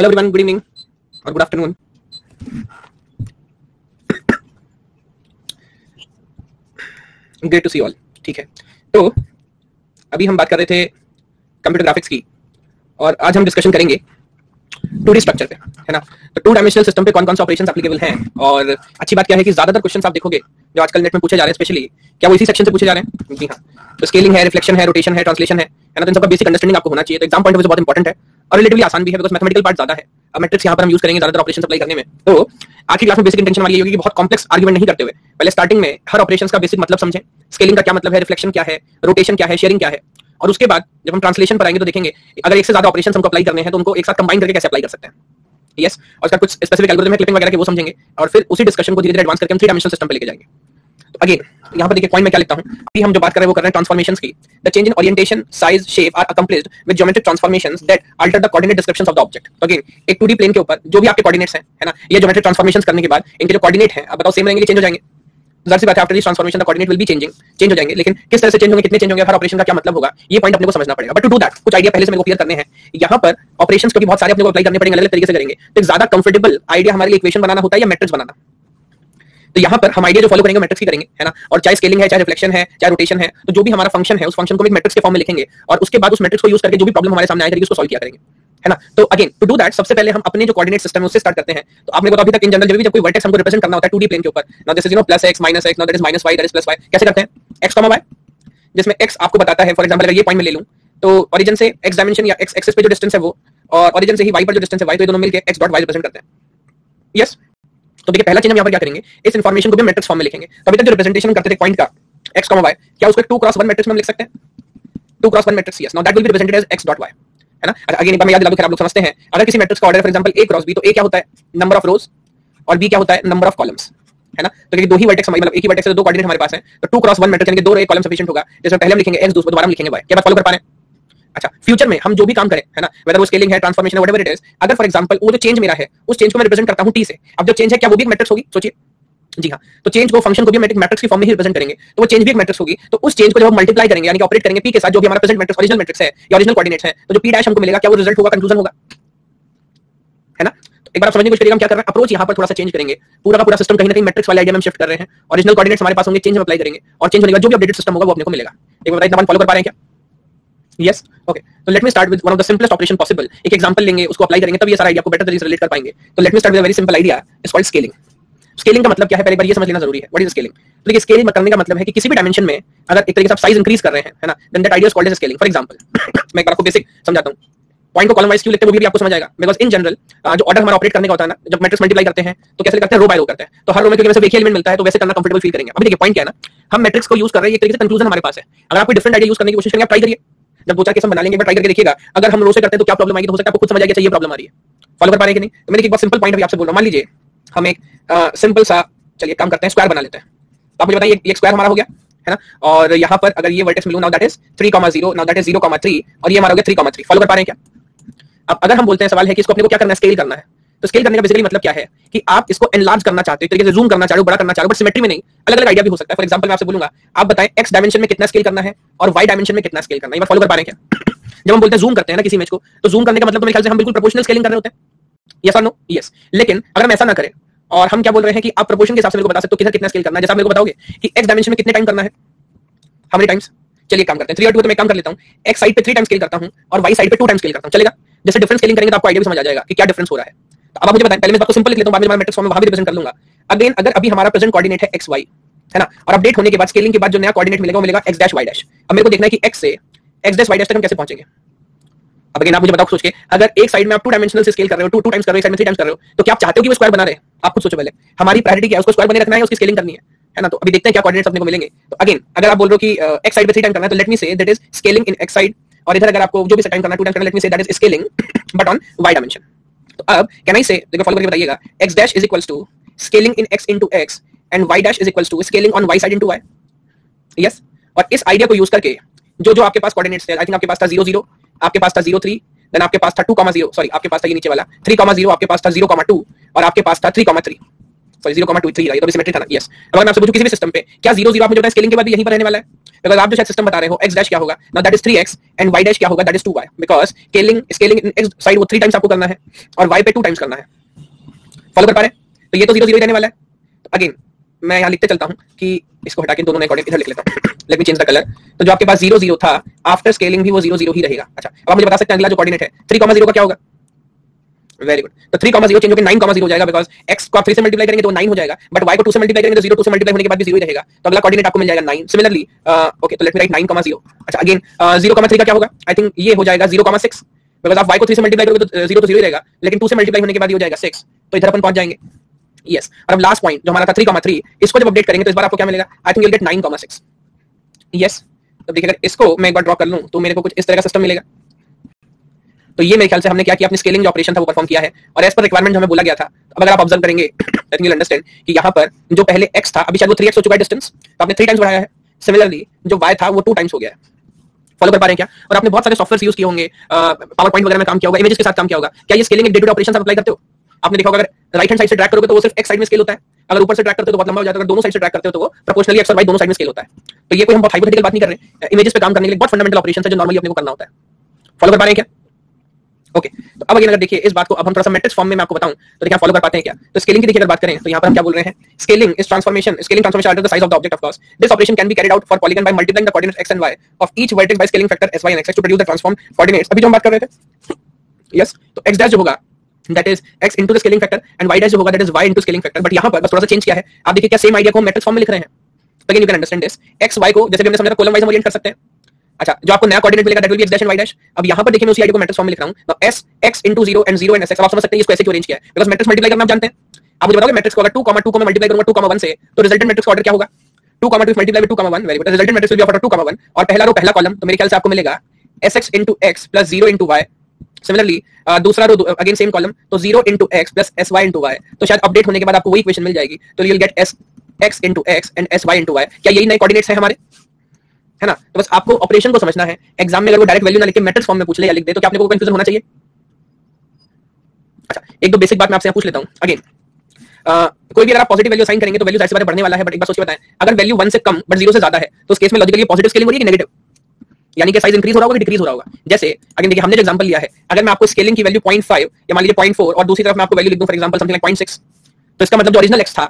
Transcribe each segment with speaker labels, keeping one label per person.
Speaker 1: Hello everyone good evening और good afternoon great to see all ठीक है। तो अभी हम बात कर रहे थे कंप्यूटर ग्राफिक्स की और आज हम डिस्कशन करेंगे टू डी स्ट्रक्चर पे, है ना? तो टू डायमेंशनल सिस्टम पे कौन कौन से ऑपरेशन एप्लीकेबल हैं? और अच्छी बात क्या है कि ज़्यादातर क्वेश्चन आप देखोगे जो आजकल नेट में पूछे जा रहे हैं स्पेशली क्या वो इसी सेक्शन से पूछे जा रहे हैं? जी हाँ। तो स्केलिंग है रिफ्लेक्शन है रोटेशन है ट्रांसलेशन है ना? तो सबका बेसिक अंडरस्टैंडिंग आपको होना चाहिए। तो एग्ज़ाम पॉइंट ऑफ़ बहुत इंपॉर्टेंट है। और रिलेटिवली आसान भी है बिकॉज़ मैथमेटिकल पार्ट ज़्यादा है। अब मैट्रिक्स यहाँ पर हम यूज़ करेंगे ज़्यादातर ऑपरेशन अप्लाई करने में। तो आज की क्लास में बेसिक इंटेंशन वाली होगी कि बहुत कॉम्प्लेक्स आर्गुमेंट नहीं करते हुए। पहले स्टार्टिंग में हर ऑपरेशन का बेसिक मतलब समझें। स्केलिंग का क्या मतलब है? रिफ्लेक्शन क्या है? रोटेशन क्या है? शेयरिंग क्या है? और उसके बाद जब हम ट्रांसलेशन पर आएँगे तो देखेंगे, अगर एक से ज़्यादा ऑपरेशन हमको अप्लाई करने हैं तो उनको एक साथ कंबाइन करके कैसे अप्लाई कर सकते हैं? यस और उसका कुछ स्पेसिफिक एल्गोरिथम है क्लिपिंग वगैरह के, वो समझेंगे। और फिर उसी डिस्कशन को धीरे धीरे एडवांस करके हम थ्री डायमेंशनल सिस्टम पे लेके जाएँगे। तो अगेन यहाँ पर देखिए पॉइंट में क्या लिखता हूँ। अभी हम जो बात कर रहे हैं, वो कर रहे हैं ट्रांसफॉर्मेशंस की। The change in orientation size shape are accomplished with geometric transformations that alter the coordinate descriptions of the object तो अगेन एक 2D प्लेन के ऊपर, जो भी आपके कोऑर्डिनेट्स हैं, है ना? ये ज्योमेट्रिक ट्रांसफॉर्मेशंस करने के बाद, इनके जो कोऑर्डिनेट हैं अब बताओ सेम रहेंगे चेंज हो जाएँगे? ज़ाहिर सी बात है after this transformation the coordinate will be changing change हो जाएँगे, लेकिन किस तरह से चेंज होंगे, कितने चेंज होंगे, हर ऑपरेशन का क्या मतलब होगा, ये पॉइंट अपने को समझना पड़ेगा। बट टू डू दैट कुछ आइडिया पहले से मेरे को क्लियर करने हैं। यहाँ पर ऑपरेशन को भी बहुत सारे अपने को अप्लाई करने पड़ेंगे, अलग तरीके से करेंगे। तो ज़्यादा कंफर्टेबल आइडिया हमारे लिए इक्वेशन बनाना होता है या मैट्रिक्स बनाना? तो यहाँ पर हम आइडिया जो फॉलो करेंगे मैट्रिक्स की करेंगे, है ना? और चाहे स्केलिंग है, चाहे रिफ्लेक्शन है, चाहे रोटेशन है तो जो भी हमारा फ़ंक्शन है, उस फ़ंक्शन को एक मैट्रिक्स के फॉर्म में लिखेंगे और उसके बाद उस मैट्रिक्स को यूज़ करके जो भी प्रॉब्लम हमारे सामने आएगी उसको सॉल्व किया करेंगे, है ना? तो अगेन टू डू दैट सबसे पहले हम अपने जो कोऑर्डिनेट सिस्टम है, उससे स्टार्ट करते हैं। तो आपने बताया अभी तक इन जनरल जब भी जब कोई वर्टेक्स हमको रिप्रेजेंट करना होता है 2D प्लेन के ऊपर now this is you know plus x minus x now that is minus y that is plus y, कैसे करते हैं? X y, जिसमें x आपको बताता है फॉर एग्जांपल अगर ये पॉइंट में ले लूँ तो ओरिजिन से x डायमेंशन या x एक्सिस पे जो डिस्टेंस है वो, और ओरिजिन से ही y पर जो डिस्टेंस है, y तो ये दोनों मिलके x डॉट y रिप्रेजेंट करते हैं। यस तो देखिए, पहला चीज़ हम यहाँ पर क्या करेंगे? इस इंफॉर्मेशन को भी मैट्रिक्स फॉर्म में लिखेंगे। तो अभी तक जो रिप्रेजेंटेशन करते थे पॉइंट का, x, y, क्या उसको 2 क्रॉस 1 मैट्रिक्स में लिख सकते हैं? 2 cross 1 matrix yes now that will be represented as x dot y, है ना? अगेन एक बार मैं याद दिला दूँ आप लोग समझते हैं। अगर किसी मैट्रिक्स का order for example a cross b तो a क्या होता है? नंबर ऑफ़ रोज और बी क्या होता है? नंबर ऑफ़ कॉलम्स है ना? तो क्योंकि दो ही वर्टेक्स हमारे मतलब एक ही वर्टेक्स से दो कोऑर्डिनेट हमारे पास है। तो 2 क्रॉस 1 मैट्रिक्स यानी कि दो रो एक कॉलम सफिशिएंट होगा। जिसमें पहले हम लिखेंगे x, दूसरे दोबारा हम लिखेंगे y क्या बात फॉलो कर पा रहे हैं? अच्छा फ्यूचर में हम जो भी काम करें, है ना वेदर वो स्केलिंग है ट्रांसफॉर्मेशन है व्हाटएवर इट इज़ अगर फॉर एग्जांपल वो जो चेंज मेरा है, उस चेंज को मैं रिप्रेजेंट करता हूँ t से, अब जो चेंज है, क्या वो भी एक मैट्रिक्स होगी? सोचिए। जी हाँ तो चेंज को फ़ंक्शन को भी मैट्रिक मैट्रिक्स की फॉर्म में ही रिप्रेजेंट करेंगे तो वो चेंज भी एक मैट्रिक्स होगी तो उस चेंज को जब हम मल्टीप्लाई करेंगे, यानी कि ऑपरेट करेंगे पी के साथ जो भी हमारा प्रेजेंट मैट्रिक्स ओरिजिनल मैट्रिक्स है, या ओरिजिनल कोऑर्डिनेट्स है तो जो पी डैश हमको मिलेगा, क्या वो रिज़ल्ट होगा कंक्लूजन होगा? है ना? तो एक बार समझने की कोशिश हम क्या कर रहे हैं अप्रोच यहाँ पर थोड़ा सा चेंज करेंगे, पूरा का पूरा सिस्टम कहीं ना कहीं मैट्रिक्स वाले आइडिया में शिफ्ट कर रहे हैं ओरिजिनल कोऑर्डिनेट्स हमारे पास होंगे चेंज हम अप्लाई करेंगे, और चेंज होने का जो भी अपडेटेड सिस्टम होगा, वो अपने को मिलेगा। एक बार इतना फॉलो कर पा रहे हैं क्या? यस ओके तो let me start with one of the simplest operation possible एक एग्जांपल लेंगे, उसको अप्लाई करेंगे, तब ये सारा आइडिया को बेटर तरीके से रिलेट कर पाएँगे. तो let me start with very simple idea is called scaling scaling का मतलब क्या है? पहले बार ये समझ लेना ज़रूरी है. व्हाट इज़ स्केलिंग तो देखिए स्केलिंग करने का मतलब है कि किसी भी डायमेंशन में अगर एक तरीके से आप साइज़ इंक्रीज कर रहे हैं, है ना then that idea is called as scaling for example मैं एक बार आपको बेसिक समझाता हूँ. पॉइंट को कॉलम वाइज क्यों लिखते हैं, वो भी आपको समझ आएगा. बिकॉज़ इन जनरल जो ऑर्डर हमारा ऑपरेट करने का होता है ना, जब मैट्रिक्स मल्टीप्लाई करते हैं तो कैसे करते हैं? रो बाय रो करते हैं. तो हर रो में क्योंकि एक एलिमेंट मिलता है तो वैसे करना कंफर्टेबल फील करेंगे. अभी देखिए पॉइंट क्या है ना? हम मैट्रिक्स को यूज़ कर रहे हैं एक तरीके से कंक्लूजन हमारे पास है. अगर आप कोई डिफरेंट आइडिया यूज़ करने की कोशिश करेंगे ट्राई करिए. जब दो चार केस हम बना लेंगे ट्राई करके देखिएगा। अगर हम रो से करते हैं तो क्या प्रॉब्लम आएगी? तो हो सकता है आपको खुद समझ आएगा ये प्रॉब्लम आ रही है। फॉलो कर पा रहे कि नहीं? तो मैंने एक बहुत सिंपल पॉइंट अभी आपसे बोल रहा हूँ। मान लीजिए हम एक सिंपल सा चलिए काम करते हैं स्क्वायर बना लेते हैं। तो आप मुझे बताइए ये स्क्वायर हमारा हो गया है ना? और यहाँ पर अगर ये वर्टेक्स मिलूं now that is 3,0 now that is 0,3 और ये हमारा हो गया 3,3 फॉलो कर पा रहे हैं क्या? अब अगर हम बोलते हैं सवाल है कि इसको अपने को क्या करना है? स्केल करना है। तो स्केल करने का बेसिकली मतलब क्या है कि आप इसको एनलार्ज करना चाहते हो तरीके से जूम करना चाहते हो, बड़ा करना चाहते हो बट सिमेट्री में नहीं। अलग अलग आइडिया भी हो सकता है। फॉर एग्जांपल मैं आपसे बोलूँगा, आप बताएँ एक्स डायमेंशन में कितना स्केल करना है और वाई डायमेंशन में कितना स्केल करना है। फॉलो कर पा रहे हैं क्या? जब हम बोलते हैं जूम करते हैं ना किसी इमेज को तो जूम करने का मतलब तो मेरे ख्याल से हम बिल्कुल प्रोपोर्शनल स्केलिंग कर रहे होते हैं। यस और नो यस लेकिन अगर हम ऐसा ना करें, और हम क्या बोल रहे हैं कि आप प्रोपोर्शन के हिसाब से मेरे को बता सकते हो किधर कितना स्केल करना है, जैसा मेरे को बताओगे कि एक्स डायमेंशन में कितने टाइम करना है। हाउ मेनी टाइम्स चलिए काम करते हैं। थ्री और टू तो मैं काम कर लेता हूँ। एक्स साइड पे थ्री टाइम स्केल करता हूँ और वाई साइड पे टू टाइम स्केल करता हूँ। चलेगा? जैसे डिफरेंस स्केलिंग करेंगे तो आपको आइडिया भी समझ आ जाएगा कि क्या डिफरेंस हो रहा है। तो अब आप मुझे बताएँ, पहले मैं बात को सिंपल लिख लेता हूँ, बाद में मैट्रिक्स फॉर्म में वहाँ भी रिप्रेजेंट कर लूँगा। अगेन अगर अभी हमारा प्रेजेंट कोऑर्डिनेट है एक्स वाई है ना? और अपडेट होने के बाद स्केलिंग के बाद जो नया कोऑर्डिनेट मिलेगा, वो मिलेगा एक्स डैश वाई डैश अब मेरे को देखना है कि एक्स से एक्स डैश वाई डैश तक हम कैसे पहुँचेंगे। अब अगेन आप मुझे बताओ, सोच के, अगर एक साइड में आप टू डायमेंशनल से स्केल कर रहे हो टू टू टाइम्स कर रहे हो साइड में थ्री टाइम्स कर रहे हो तो क्या आप चाहते हो कि वो स्क्वायर बना रहे? आप खुद सोचो पहले। हमारी प्रायोरिटी क्या है? उसको स्क्वायर बने रखना है उसकी स्केलिंग करनी है? है ना? तो अभी देखते हैं क्या कोऑर्डिनेट्स अपने को मिलेंगे। तो अगेन अगर आप बोल रहे हो कि एक्स साइड पे थ्री टाइम करना है तो let me say that is scaling in X side और इधर अगर आपको जो भी टाइम करना है टू टाइम करना let me say that is scaling but on Y dimension तो अब कैन आई से देखो फॉलो करके बताइएगा। X dash is equals to scaling in x into x and y dash is equals to scaling on y side into y. Yes और इस idea को use करके, जो जो आपके पास कोऑर्डिनेट्स थे आई थिंक आपके पास था 0 0 आपके पास था 0 3 देन आपके पास था 2 0 सॉरी आपके पास था ये नीचे वाला 3 0 आपके पास था 0 2 और आपके पास था 3 3 ज़ीरो तो यस किसी सिस्टम पे, क्या ज़ीरो ज़ीरो आप मुझे स्केलिंग के बाद यहीं पर रहने वाला है? आप जो सिस्टम बता रहे हो एक्स डैश क्या होगा? ना that is three X and Y dash क्या होगा? That is two Y because scaling scaling X side वो थ्री टाइम्स आपको करना है और वाई पे टू टाइम्स करना है। फॉलो कर पा रहे तो ये तो ज़ीरो ज़ीरो रहने वाला है। अगेन मैं यहाँ लिखते चलता हूँ कि इसको हटा के दोनों अकॉर्डिंग इधर लिख लेता हूँ। Let me change the colour तो जो आपके पास ज़ीरो ज़ीरो था आफ्टर स्केलिंग भी वो ज़ीरो ज़ीरो ही रहेगा। अच्छा अब आप मुझे बता सकते हैं अगला जो कोऑर्डिनेट है थ्री कॉमा ज़ीरो का क्या होगा? वेरी गुड तो थ्री कॉमा ज़ीरो चेंज होकर नाइन कॉमा ज़ीरो हो जाएगा बिकॉज़ एक्स को आप थ्री से मल्टीप्लाई करेंगे तो नाइन हो जाएगा बट वाई को टू से मल्टीप्लाई करेंगे तो ज़ीरो टू से मल्टीप्लाई होने के बाद भी ज़ीरो रहेगा। तो अगला कोऑर्डिनेट आपको मिल जाएगा नाइन सिमिलरली ओके तो let me write nine comma zero अच्छा अगेन ज़ीरो कॉमा थ्री का क्या होगा? आई थिंक ये हो जाएगा ज़ीरो कॉमा सिक्स बिकॉज़ आप वाई को थ्री से मल्टीप्लाई करोगे तो ज़ीरो तो ज़ीरो रहेगा, लेकिन टू से मल्टीप्लाई होने के बाद हो जाएगा सिक्स तो इधर अपन पहुँच जाएँगे। यस और अब लास्ट पॉइंट जो हमारा था थ्री कॉमा थ्री इसको जब अपडेट करेंगे तो इस बार आपको क्या मिलेगा? I think get nine comma six yes तो देखिए, अगर इसको मैं एक बार ड्रॉ कर लूँ तो मेरे को कुछ इस तरह का सिस्टम मिलेगा। तो ये मेरे ख्याल से हमने क्या किया? अपनी स्केलिंग जो ऑपरेशन था वो परफॉर्म किया है। और एज पर रिक्वायरमेंट हमें बोला गया था, अब अगर आप ऑब्ज़र्व करेंगे अंडरस्टैंड कि यहाँ पर जो पहले एक्स था, अभी शायद वो थ्री हो चुका है डिस्टेंस तो आपने थ्री टाइम्स बढ़ाया है। सिमिलरली जो वाई था, वो टू टाइम्स हो गया है। फॉलो कर पा रहे हैं क्या? और आपने बहुत सारे सॉफ्टवेयर यूज़ किए होंगे। पावर पॉइंट वगैरह में काम किया होगा इमेजेस के साथ काम किया होगा। क्या ये scaling day to day operation आप अप्लाई करते हो? आपने देखा होगा, अगर राइट हैंड साइड से ट्रैक करोगे तो वो सिर्फ़ एक साइड में स्केल होता है। अगर ऊपर से ट्रैक करते हो तो बहुत लंबा हो जाता है। अगर दोनों साइड से ट्रैक करते हो तो वो प्रोपोर्शनली एक्स और वाई दोनों साइड में स्केल होता है। तो ये कोई हम बहुत हाइपोथेटिकल बात नहीं कर रहे हैं। इमेजेस पे काम करने के लिए बहुत फंडामेंटल ऑपरेशन है जो नॉर्मली अपने को करना होता है। फॉलो कर पा रहे हैं क्या? ओके तो अब अगर अगर देखिए, इस बात को अब हम थोड़ा सा मैट्रिक्स फॉर्म में मैं आपको बताऊँ तो देखिए फॉलो कर पाते हैं क्या? तो स्केलिंग की देखिए अगर बात करें तो यहाँ पर हम क्या बोल रहे हैं? Scaling is transformation scaling transformation order the size of the object of course this operation can be carried out for polygon by multiplying the coordinates x and y of each vertex by scaling factor sy and x to produce the transform coordinates अभी जो हम बात कर रहे थे yes तो x dash जो होगा, that is x into the scaling factor and y dash जो होगा, that is y into scaling factor. But यहाँ पर बस थोड़ा सा चेंज किया है। आप देखिए क्या सेम आइडिया को मैट्रिक्स फॉर्म में लिख रहे हैं। Again you can understand this x, y को, जैसे भी हमने समझा कॉलम वाइज हम ओरिएंट कर सकते हैं। अच्छा जो आपको नया कोऑर्डिनेट मिलेगा that will be dash and y dash अब यहाँ पर देखिए मैं उसी आइडिया को मैट्रिक्स फॉर्म में लिख रहा हूँ। तो s, x into 0 and 0 and s आप समझ सकते हैं इसको ऐसे क्यों अरेंज किया है। बिकॉज़ मैट्रिक्स मल्टीप्लाई करना आप जानते हैं। आप मुझे बताओगे मैट्रिक्स को अगर 2 2 को मैं मल्टीप्लाई करूँगा 2 1 से तो रिजल्टेंट मैट्रिक्स ऑर्डर क्या होगा? 2 2 multiply with 2 1 very good resultant matrix will be of 2 1 और पहला रो पहला कॉलम तो मेरे ख्याल से आपको मिलेगा S X into X plus 0 into Y similarly दूसरा रो अगेन सेम कॉलम तो zero into X plus S Y into Y तो शायद अपडेट होने के बाद आपको वही इक्वेशन मिल जाएगी। तो you get S X into X and S Y into Y क्या यही नए कोऑर्डिनेट्स हैं हमारे? है ना? तो बस आपको ऑपरेशन को समझना है। एग्ज़ाम में अगर वो डायरेक्ट वैल्यू ना लिख के मैट्रिक्स फॉर्म में पूछ ले या लिख दे तो क्या आपने को कंफ्यूजन होना चाहिए? अच्छा एक दो बेसिक बात मैं आपसे पूछ लेता हूँ। अगेन Uh, कोई भी अगर आप पॉजिटिव वैल्यू साइन करेंगे तो वैल्यू ज़ाहिर बढ़ने वाला है बट एक बार सोचिए बताएँ। अगर वैल्यू वन से कम बट ज़ीरो से ज़्यादा है तो उस केस में लॉजिकली पॉजिटिव स्केलिंग हो रही है कि नेगेटिव यानी कि साइज़ इंक्रीज हो रहा होगा कि डिक्रीज हो रहा होगा? जैसे अगर देखिए हमने जो एग्जांपल लिया है अगर मैं आपको स्केलिंग की वैल्यू 0.5 या मान लीजिए 0.4 और दूसरी तरफ़ मैं आपको वैल्यू लिख दूँ फॉर एग्जांपल समथिंग लाइक 0.6 तो इसका मतलब जो ओरिजिनल x था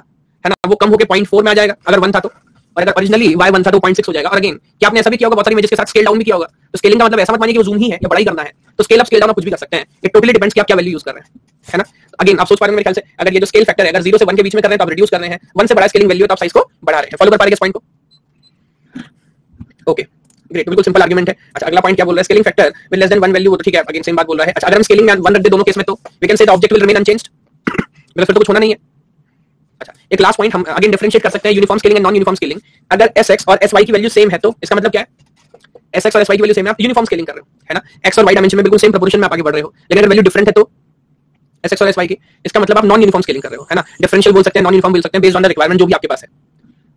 Speaker 1: है ना वो कम होकर 0.4 में आ जाएगा अगर वन था तो। और अगर ओरिजिनली y 1 था तो 0.6 हो जाएगा। और अगेन क्या आपने ऐसा भी किया होगा? बहुत सारी इमेजेस के साथ स्केल डाउन भी किया होगा। तो स्केलिंग का मतलब ऐसा मत मानिए कि वो जूम ही है या बड़ा ही करना है। तो स्केल अप स्केल डाउन कुछ भी कर सकते हैं। इट टोटली डिपेंड्स कि आप क्या वैल्यू यूज़ कर रहे हैं। है ना? अगेन आप सोच पा रहे हैं मेरे ख्याल से, अगर ये जो स्केल फैक्टर है, अगर 0 से 1 के बीच में कर रहे हैं तो आप रिड्यूस कर रहे हैं। 1 से बड़ा स्केलिंग वैल्यू तो आप साइज़ को बढ़ा रहे हैं। फॉलो कर पा रहे इस पॉइंट को? ओके ग्रेट बिल्कुल सिंपल आर्गुमेंट है। अच्छा अगला पॉइंट क्या बोल रहा है? Scaling factor with less than 1 value तो ठीक है अगेन सेम बात बोल रहा है। अच्छा अगर हम स्केलिंग में 1 रख दे दोनों केस में तो we can say the object will remain unchanged because फिर तो कुछ होना नहीं है। एक लास्ट पॉइंट हम अगेन डिफरेंशिएट कर सकते हैं uniform scaling and non uniform scaling अगर sx और sy की वैल्यू सेम है तो इसका मतलब क्या है? Sx और sy की वैल्यू सेम है, आप यूनिफॉर्म स्केलिंग कर रहे हो, है ना? X और y डायमेंशन में बिल्कुल सेम प्रोपोर्शन में आप आगे बढ़ रहे हो, लेकिन अगर वैल्यू डिफरेंट है तो sx और sy की, इसका मतलब आप नॉन यूनिफॉर्म स्केलिंग कर रहे हो, है ना? डिफरेंशियल बोल सकते हैं नॉन यूनिफॉर्म बोल सकते हैं बेस्ड ऑन द रिक्वायरमेंट जो भी आपके पास है।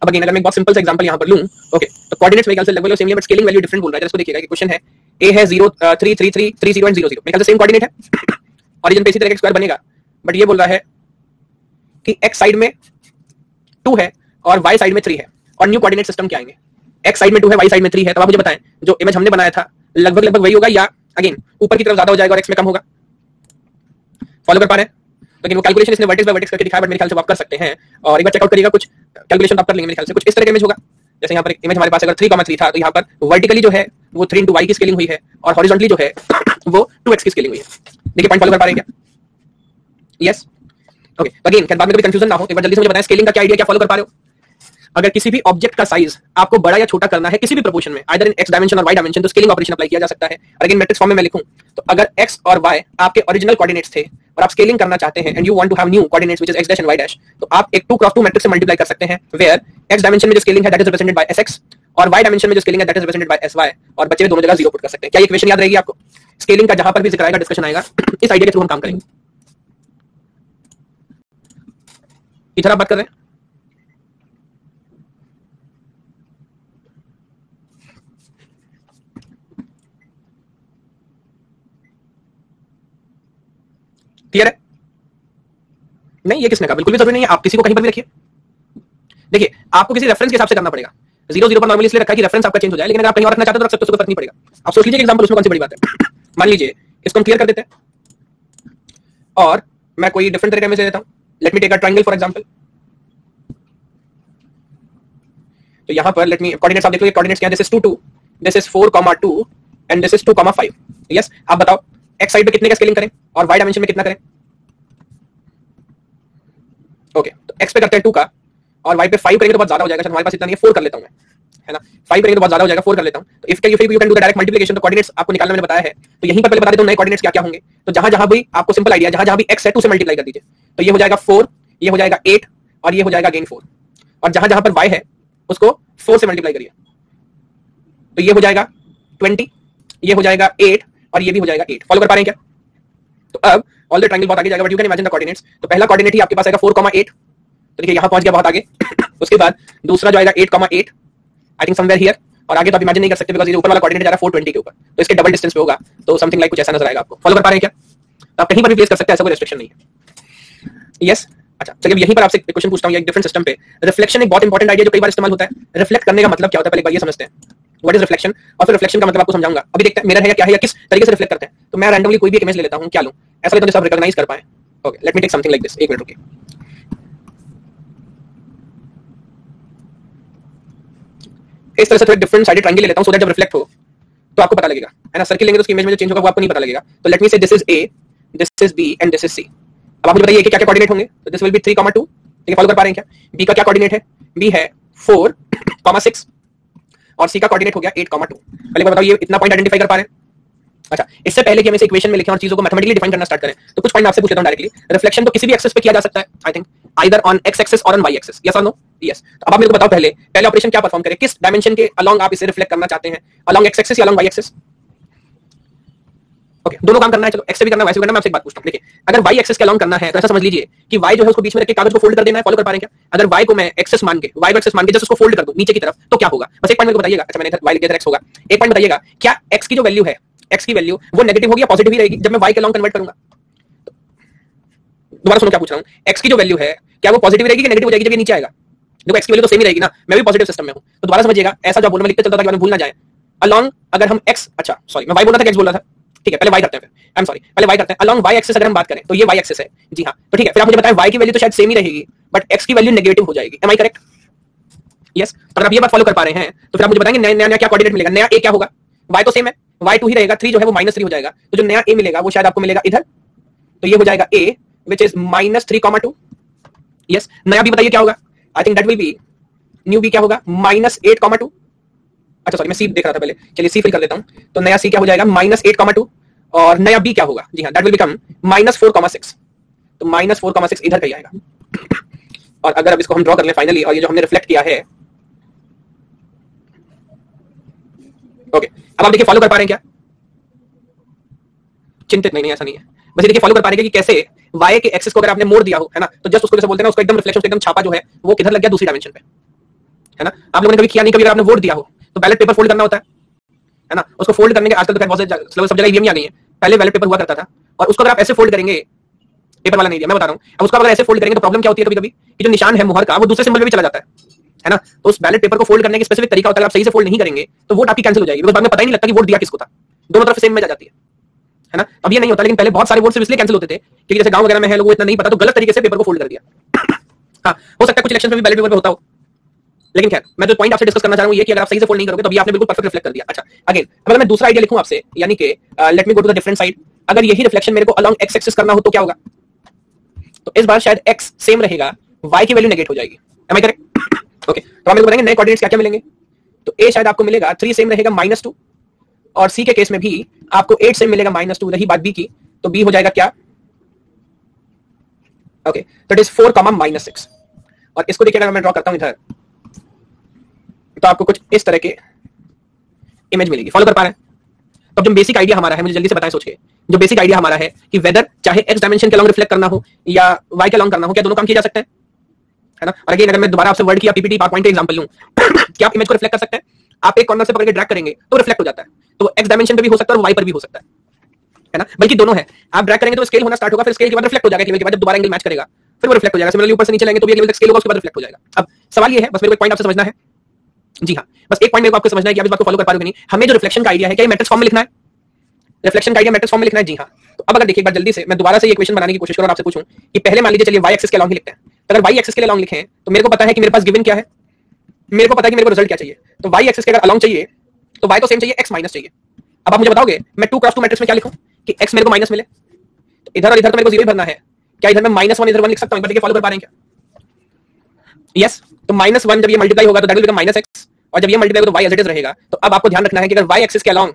Speaker 1: अब अगेन अगर मैं एक बहुत सिंपल सा एग्जांपल यहाँ पर लूँ ओके तो कोऑर्डिनेट्स मेरे ख्याल से लगभग सेम है बट स्केलिंग वैल्यू डिफरेंट बोल रहा है इसको देखिएगा कि क्वेश्चन है, a है 0 3 3 3 3 0 एंड 0 0 मेरे ख्याल से सेम कोऑर्डिनेट है ओरिजिन पे इसी तरह का स्क्वायर बनेगा बट ये बोल रहा है कि x साइड में 2 है और वाई साइड में थ्री है। और न्यू कोऑर्डिनेट सिस्टम क्या आएँगे? X साइड में 2 है y साइड में 3 है। तो आप मुझे बताएँ जो इमेज हमने बनाया था लगभग लगभग वही होगा या अगेन ऊपर की तरफ़ ज़्यादा हो जाएगा और x में कम होगा? फॉलो कर पा रहे हैं? लेकिन वो कैलकुलेशन इसने वर्टेक्स बाय वर्टेक्स करके दिखाया बट मेरे ख्याल से आप कर सकते हैं। और एक बार चेकआउट करिएगा कुछ कैलकुलेशन आप कर लेंगे मेरे ख्याल से। कुछ इस तरह का इमेज होगा। जैसे यहाँ पर इमेज हमारे पास अगर 3,3 था तो यहाँ पर वर्टिकली जो है वो 3 into y की स्केलिंग हुई है और हॉरिजॉन्टली जो है वो 2x की स्केलिंग हुई है। देखिए पॉइंट फॉलो कर पा रहे हैं क्या? यस ओके अगेन बाद में कभी कंफ्यूजन ना हो, एक बार जल्दी से मुझे बताएँ स्केलिंग का क्या आइडिया क्या फॉलो कर पा रहे हो? अगर किसी भी ऑब्जेक्ट का साइज़ आपको बड़ा या छोटा करना है किसी भी प्रोपोर्शन में आइदर इन एक्स डायमेंशन और वाई डायमेंशन तो स्केलिंग ऑपरेशन अप्लाई किया जा सकता है। और अगेन मैट्रिक्स फॉर्म में मैं लिखूं तो अगर एक्स और वाई आपके ओरिजिनल कोऑर्डिनेट्स थे, और आप स्केलिंग करना चाहते हैं and you want to have new coordinates which is X dash and Y dash तो आप एक 2 क्रॉस 2 मैट्रिक्स से मल्टीप्लाई कर सकते हैं वेयर एक्स डायमेंशन में जो स्केलिंग है that is represented by S X और वाई डायमेंशन में जो स्केलिंग है that is represented by S Y और बच्चे दोनों जगह ज़ीरो पुट कर सकते हैं। क्या इक्वेशन याद रहेगी आपको? स्केलिंग का जहाँ पर भी ज़िक्र आएगा डिस्कशन आएगा, इस आइडिया के थ्रू हम काम करेंगे। इधर आप बात कर रहे हैं? क्लियर है? नहीं, ये किसने कहा? बिल्कुल भी ज़रूरी नहीं है, आप किसी को कहीं पर भी रखिए देखिए, आपको किसी रेफरेंस के हिसाब से करना पड़ेगा। ज़ीरो ज़ीरो पर नॉर्मली इसलिए रखा कि रेफरेंस आपका चेंज हो जाए, लेकिन अगर आप कहीं और रखना चाहते हो तो रख सकते हो उसको फ़र्क नहीं पड़ेगा। आप सोच लीजिए एग्ज़ाम्पल उसमें कौन सी बड़ी बात है। मान लीजिए, इसको हम क्लियर कर देते हैं। और मैं कोई डिफरेंट तरीके में से देता हूँ। Let me take a triangle for example तो यहाँ पर लेट मी कोऑर्डिनेट्स आप देख लो ये कोऑर्डिनेट्स क्या this is 2 2 this is 4 2 and this is 2 5 yes आप बताओ एक्स साइड पे कितने का स्केलिंग करें? और वाई डायमेंशन में कितना करें? ओके okay, तो एक्स पे करते हैं 2 का और वाई पे 5 करेंगे तो बहुत ज़्यादा हो जाएगा। हमारे पास इतना नहीं है 4 कर लेता हूँ मैं। है ना? 5 करेंगे तो बहुत ज़्यादा हो जाएगा 4 कर लेता हूँ। तो if you can do direct multiplication तो आपको निकालना मैंने बताया है। तो यहीं पर पहले बता देता नए क्या क्या होंगे। तो जहाँ जहाँ भी आपको सिंपल आइडिया जहाँ जहाँ भी x है 2 से मल्टीप्लाई कर दीजिए। तो ये हो जाएगा 4 ये हो जाएगा 8 और ये हो जाएगा 4 और जहाँ जहाँ पर y है उसको 4 से मल्टीप्लाई करिए। तो ये हो जाएगा 20 ये हो जाएगा 8 और ये भी हो जाएगा 8 फॉलो कर पा रहे हैं क्या? तो अब ऑल द बहुत आगे जाएगा but you can imagine the तो पहला कोऑर्डिनेट ही आपके पास आएगा 4, 8 तो देखिए यहाँ पहुँच गया बहुत आगे। उसके बाद दूसरा जो आएगा 8, 8 आई थिंक समवेयर हियर और आगे तो आप इमेजिन नहीं कर सकते बिकॉज़ ये ऊपर वाला कोऑर्डिनेट जा रहा है 420 के ऊपर तो इसके डबल डिस्टेंस पे होगा तो समथिंग लाइक कुछ ऐसा नज़र आएगा आपको। फॉलो कर पा रहे हैं क्या? तो आप कहीं पर भी प्लेस कर सकते हैं, ऐसा कोई रेस्ट्रिक्शन नहीं है। यस अच्छा चलिए यहीं पर आपसे क्वेश्चन पूछता हूँ एक डिफरेंट सिस्टम पे। रिफ्लेक्शन एक बहुत इंपॉर्टेंट आइडिया जो कई बार इस्तेमाल होता है। रिफ्लेक्ट करने का मतलब क्या होता है? पहले एक बार ये समझते हैं। व्हाट इज़ रिफ्लेक्शन और फिर रिफ्लेक्शन का मतलब आपको समझाऊँगा। अभी देखते हैं, मेरा है या क्या है या किस तरीके से रिफ्लेक्ट करते हैं। तो मैं रैंडमली कोई भी इमेज ले लेता हूँ, क्या लूँ? ऐसा लेता तो सब रिकॉग्नाइज कर पाए। Okay let me take something like this एक मिनट रुकिए इस तरह से थोड़े डिफरेंट साइड ट्राइंगल ले लेता हूँ सो दैट जब रिफ्लेक्ट हो तो आपको पता लगेगा। है ना? सर्किल लेंगे तो उसकी इमेज में जो चेंज होगा वो आपको नहीं पता लगेगा। तो let me say this is A this is B and this is C अब आप मुझे बताइए कि क्या क्या कोऑर्डिनेट होंगे? तो दिस विल बी 3, 2 ठीक है फॉलो कर पा रहे हैं क्या? बी का क्या कोऑर्डिनेट है? बी है 4, 6 और सी का कोऑर्डिनेट हो गया 8, 2 पहले बताओ ये इतना पॉइंट आइडेंटिफाई कर पा रहे हैं। अच्छा इससे पहले कि हम इसे इक्वेशन में लिखें और चीज़ों को मैथमेटिकली डिफाइन करना स्टार्ट करें तो कुछ पॉइंट आपसे पूछ लेता हूँ डायरेक्टली रिफ्लेक्शन तो किसी भी एक्सेस पे किया जा सकता है I think either on X axis और ऑन वाई एक्सेस यस और नो यस तो अब आप मेरे को बताओ पहले पहले ऑपरेशन क्या परफॉर्म करें? किस डायमेंशन के अलोंग आप इसे रिफ्लेक्ट करना चाहते हैं? अलोंग एक्स एक्सेस या अलोंग वाई एक्सेस ओके दोनों काम करना है, चलो एक्स से भी करना है वाई भी करना मैं आपसे एक बात पूछता हूँ। देखिए, अगर वाई एक्सेस के अलोंग करना है तो ऐसा समझ लीजिए कि वाई जो है उसको बीच में रख के कागज़ को फोल्ड कर देना है फॉलो कर पा रहे हैं क्या? अगर वाई को मैं एक्सेस मान के वाई को एक्सेस मान के जस्ट उसको फोल्ड कर दूँ, नीचे की तरफ़ तो क्या होगा? बस एक पॉइंट मेरे को बताइएगा। अच्छा मैंने वाई लिख एक्स होगा। एक पॉइंट बताइएगा, क्या एक्स की जो वैल्यू है एक्स की वैल्यू वो नेगेटिव होगी या पॉजिटिव ही रहेगी, जब मैं वाई के अलोंग कन्वर्ट करूँगा। दोबारा सुनो क्या पूछ रहा हूँ। एक्स की जो वैल्यू है, क्या वो पॉजिटिव रहेगी कि नेगेटिव हो जाएगी जब ये नीचे आएगा? देखो एक्स की वैल्यू तो सेम ही रहेगी ना, मैं भी पॉजिटिव सिस्टम में हूँ। तो दोबारा समझिएगा, ऐसा जो बोलने लिखते चलता था कि मैं भूल ना जाए। अलोंग अगर हम एक्स अच्छा सॉरी मैं वाई बोल था एक्स बोल था? ठीक है, पहले वाई करते हैं आई एम सॉरी पहले वाई करते हैं। अलोंग वाई एक्सेस अगर हम बात करें तो ये वाई एक्सेस है। जी हाँ तो ठीक है, फिर आप मुझे बताएँ वाई की वैल्यू तो शायद सेम ही रहेगी बट एक्स की वैल्यू नेगेटिव हो जाएगी। एम आई करेक्ट यस अगर आप ये बात फॉलो कर पा रहे हैं तो फिर आप मुझे बताएँगे नया नया क्या कोऑर्डिनेट मिलेगा? नया ए क्या होगा? वाई तो सेम है। वाई टू ही रहेगा थ्री जो है वो माइनस थ्री हो जाएगा। तो जो नया ए मिलेगा, वो शायद आपको मिलेगा इधर। तो ये हो जाएगा A which is minus three comma two yes नया भी बताइए, क्या होगा? I think that will be new B क्या होगा? माइनस एट कॉमा टू अच्छा सॉरी मैं सी देख रहा था पहले। चलिए सी फिल कर देता हूँ। तो नया सी क्या हो जाएगा? माइनस एट कॉमा टू और नया बी क्या होगा? जी हाँ that will become minus four comma six तो माइनस फोर कॉमा सिक्स इधर का ही आएगा। और अगर अब इसको हम ड्रॉ कर लें फाइनली और ये जो हमने रिफ्लेक्ट किया है। ओके अब आप देखिए फॉलो कर पा रहे हैं क्या? चिंतित नहीं, नहीं ऐसा नहीं है। बस देखिए फॉलो कर पा रहे हैं कि कैसे वाई के एक्सेस को अगर आपने मोड़ दिया हो है ना तो जस्ट उसको जैसे बोलते हैं ना उसको एकदम रिफ्लेक्शन एकदम छापा जो है वो किधर लग गया? दूसरी डायमेंशन पे। है ना? आप लोगों ने कभी किया नहीं कभी अगर आपने वोट दिया हो तो बैलेट पेपर फोल्ड करना होता है। है ना? उसको फोल्ड करने के आजकल तो बहुत सब जगह ईवीएम आ गई है। पहले बैलेट पेपर हुआ करता था और उसको अगर आप ऐसे फोल्ड करेंगे पेपर वाला नहीं दिया मैं बता रहा हूँ अब उसको अगर ऐसे फोल्ड करेंगे तो प्रॉब्लम क्या होती है कभी कभी कि जो निशान है मुहर का वो दूसरे सिंबल में भी चला जाता है। है ना? तो उस बैलेट पेपर को फोल्ड करने के स्पेसिफिक तरीका होता है आप सही से फोल्ड नहीं करेंगे तो वोट आपकी कैंसिल हो जाएगी बाद में पता ही नहीं लगता कि वोट दिया किसको था। दोनों तरफ़ सेम में जा जाती है। है ना? अब ये नहीं होता, लेकिन पहले बहुत सारे वोट इसलिए कैंसिल होते थे, क्योंकि जैसे गाँव वगैरह में है, लोगों इतना नहीं पता तो गलत तरीके से पेपर को फोल्ड कर दिया। हाँ हो सकता है कुछ इलेक्शन में भी बैलेट पेपर पे होता हो। लेकिन खैर, मैं जो पॉइंट आपसे डिस्कस करना चाह रहा हूँ, ये कि अगर आप सही से फोल्ड नहीं करोगे तो अभी आपने बिल्कुल परफेक्ट रिफ्लेक्ट कर दिया। अच्छा अगेन अगर मैं दूसरा आइडिया लिखूं आपसे, यानी कि let me go to the different side अगर यही रिफ्लेक्शन मेरे को अलोंग एक्स एक्सिस करना हो तो क्या होगा? तो इस बार शायद एक्स सेम रहेगा वाई की वैल्यू नेगेट हो जाएगी। एम आई करेक्ट ओके तो हम बताएँगे नए कोऑर्डिनेट्स क्या क्या मिलेंगे? तो ए शायद आपको मिलेगा थ्री सेम रहेगा माइनस टू और सी के केस में भी आपको एट सेम मिलेगा माइनस टू रही बात बी की तो बी हो जाएगा क्या? Okay it is four comma minus six और इसको देखिए, अगर मैं ड्रॉ करता हूँ इधर तो आपको कुछ इस तरह के इमेज मिलेगी। फॉलो कर पा रहे हैं? तो जो बेसिक आइडिया हमारा है, मुझे जल्दी से बताएँ सोच के जो बेसिक आइडिया हमारा है कि वेदर चाहे एक्स डायमेंशन के लॉन्ग रिफ्लेक्ट करना हो या वाई के लॉन्ग करना हो, क्या दोनों काम किए जा सकते हैं? है ना? और अगेन अगर मैं दोबारा आपसे वर्ड किया पीपीटी पॉइंट एग्जांपल लूँ, क्या आप इमेज को रिफ्लेक्ट कर सकते हैं? आप एक कॉर्नर से पकड़ के ड्रैग करेंगे तो रिफ्लेक्ट हो जाता है। तो एक्स डायमेंशन पे भी हो सकता है और वाई पर भी हो सकता है। है ना? बल्कि दोनों है। आप ड्रैग करेंगे तो स्केल होना स्टार्ट होगा, फिर स्केल के बाद रिफ्लेक्ट हो जाएगा के बाद दोबारा एंगल मैच करेगा, फिर वो रिफ्लेक्ट हो जाएगा। ऊपर से नीचे लेंगे तो भी लेवल स्केल होगा, उसके बाद रिफ्लेक्ट हो जाएगा। अब सवाल ये है, बस मेरे को पॉइंट आपसे समझना है। जी हाँ बस एक पॉइंट मेरे को आपको समझना है कि आप इस बात को फॉलो कर पा रहे हो नहीं। हमें जो रिफ्लेक्शन का आइडिया है, क्या मैट्रिक्स फॉर्म में लिखना है? रिफ्लेक्शन का आइडिया मैट्रिक्स फॉर्म में लिखना है? जी हाँ। तो अब अगर देखिए, एक बार जल्दी से मैं दोबारा से ये इक्वेशन बनाने की कोशिश करूँ आपसे पूछूँ कि पहले मान लीजिए चलिए वाई एक्सिस के अलॉन्ग लिखते हैं। अगर वाई एक्सिस के लिए अलॉन्ग लिखे हैं तो मेरे को पता है कि मेरे पास गिवन क्या है। मेरे को पता है कि मेरे को रिज़ल्ट क्या चाहिए। तो वाई एक्सिस के अगर अलॉन्ग चाहिए तो वाई तो सेम चाहिए एक्स माइनस चाहिए। अब आप मुझे बताओगे, मैं टू क्रॉस टू मैट्रिक्स में क्या लिखूं? कि एक्स मेरे को माइनस मिले। तो इधर और इधर तो मेरे को ज़ीरो भरना है। क्या इधर मैं माइनस वन इधर वन लिख सकता हूँ? फॉलो कर पा रहे हैं क्या? यस तो माइनस वन जब ये मल्टीप्लाई होगा तो that will become minus X और जब ये मल्टीप्लाई होगा तो वाई एज इट इज़ रहेगा। तो अब आपको ध्यान रखना है कि अगर वाई एक्सिस के अलॉन्ग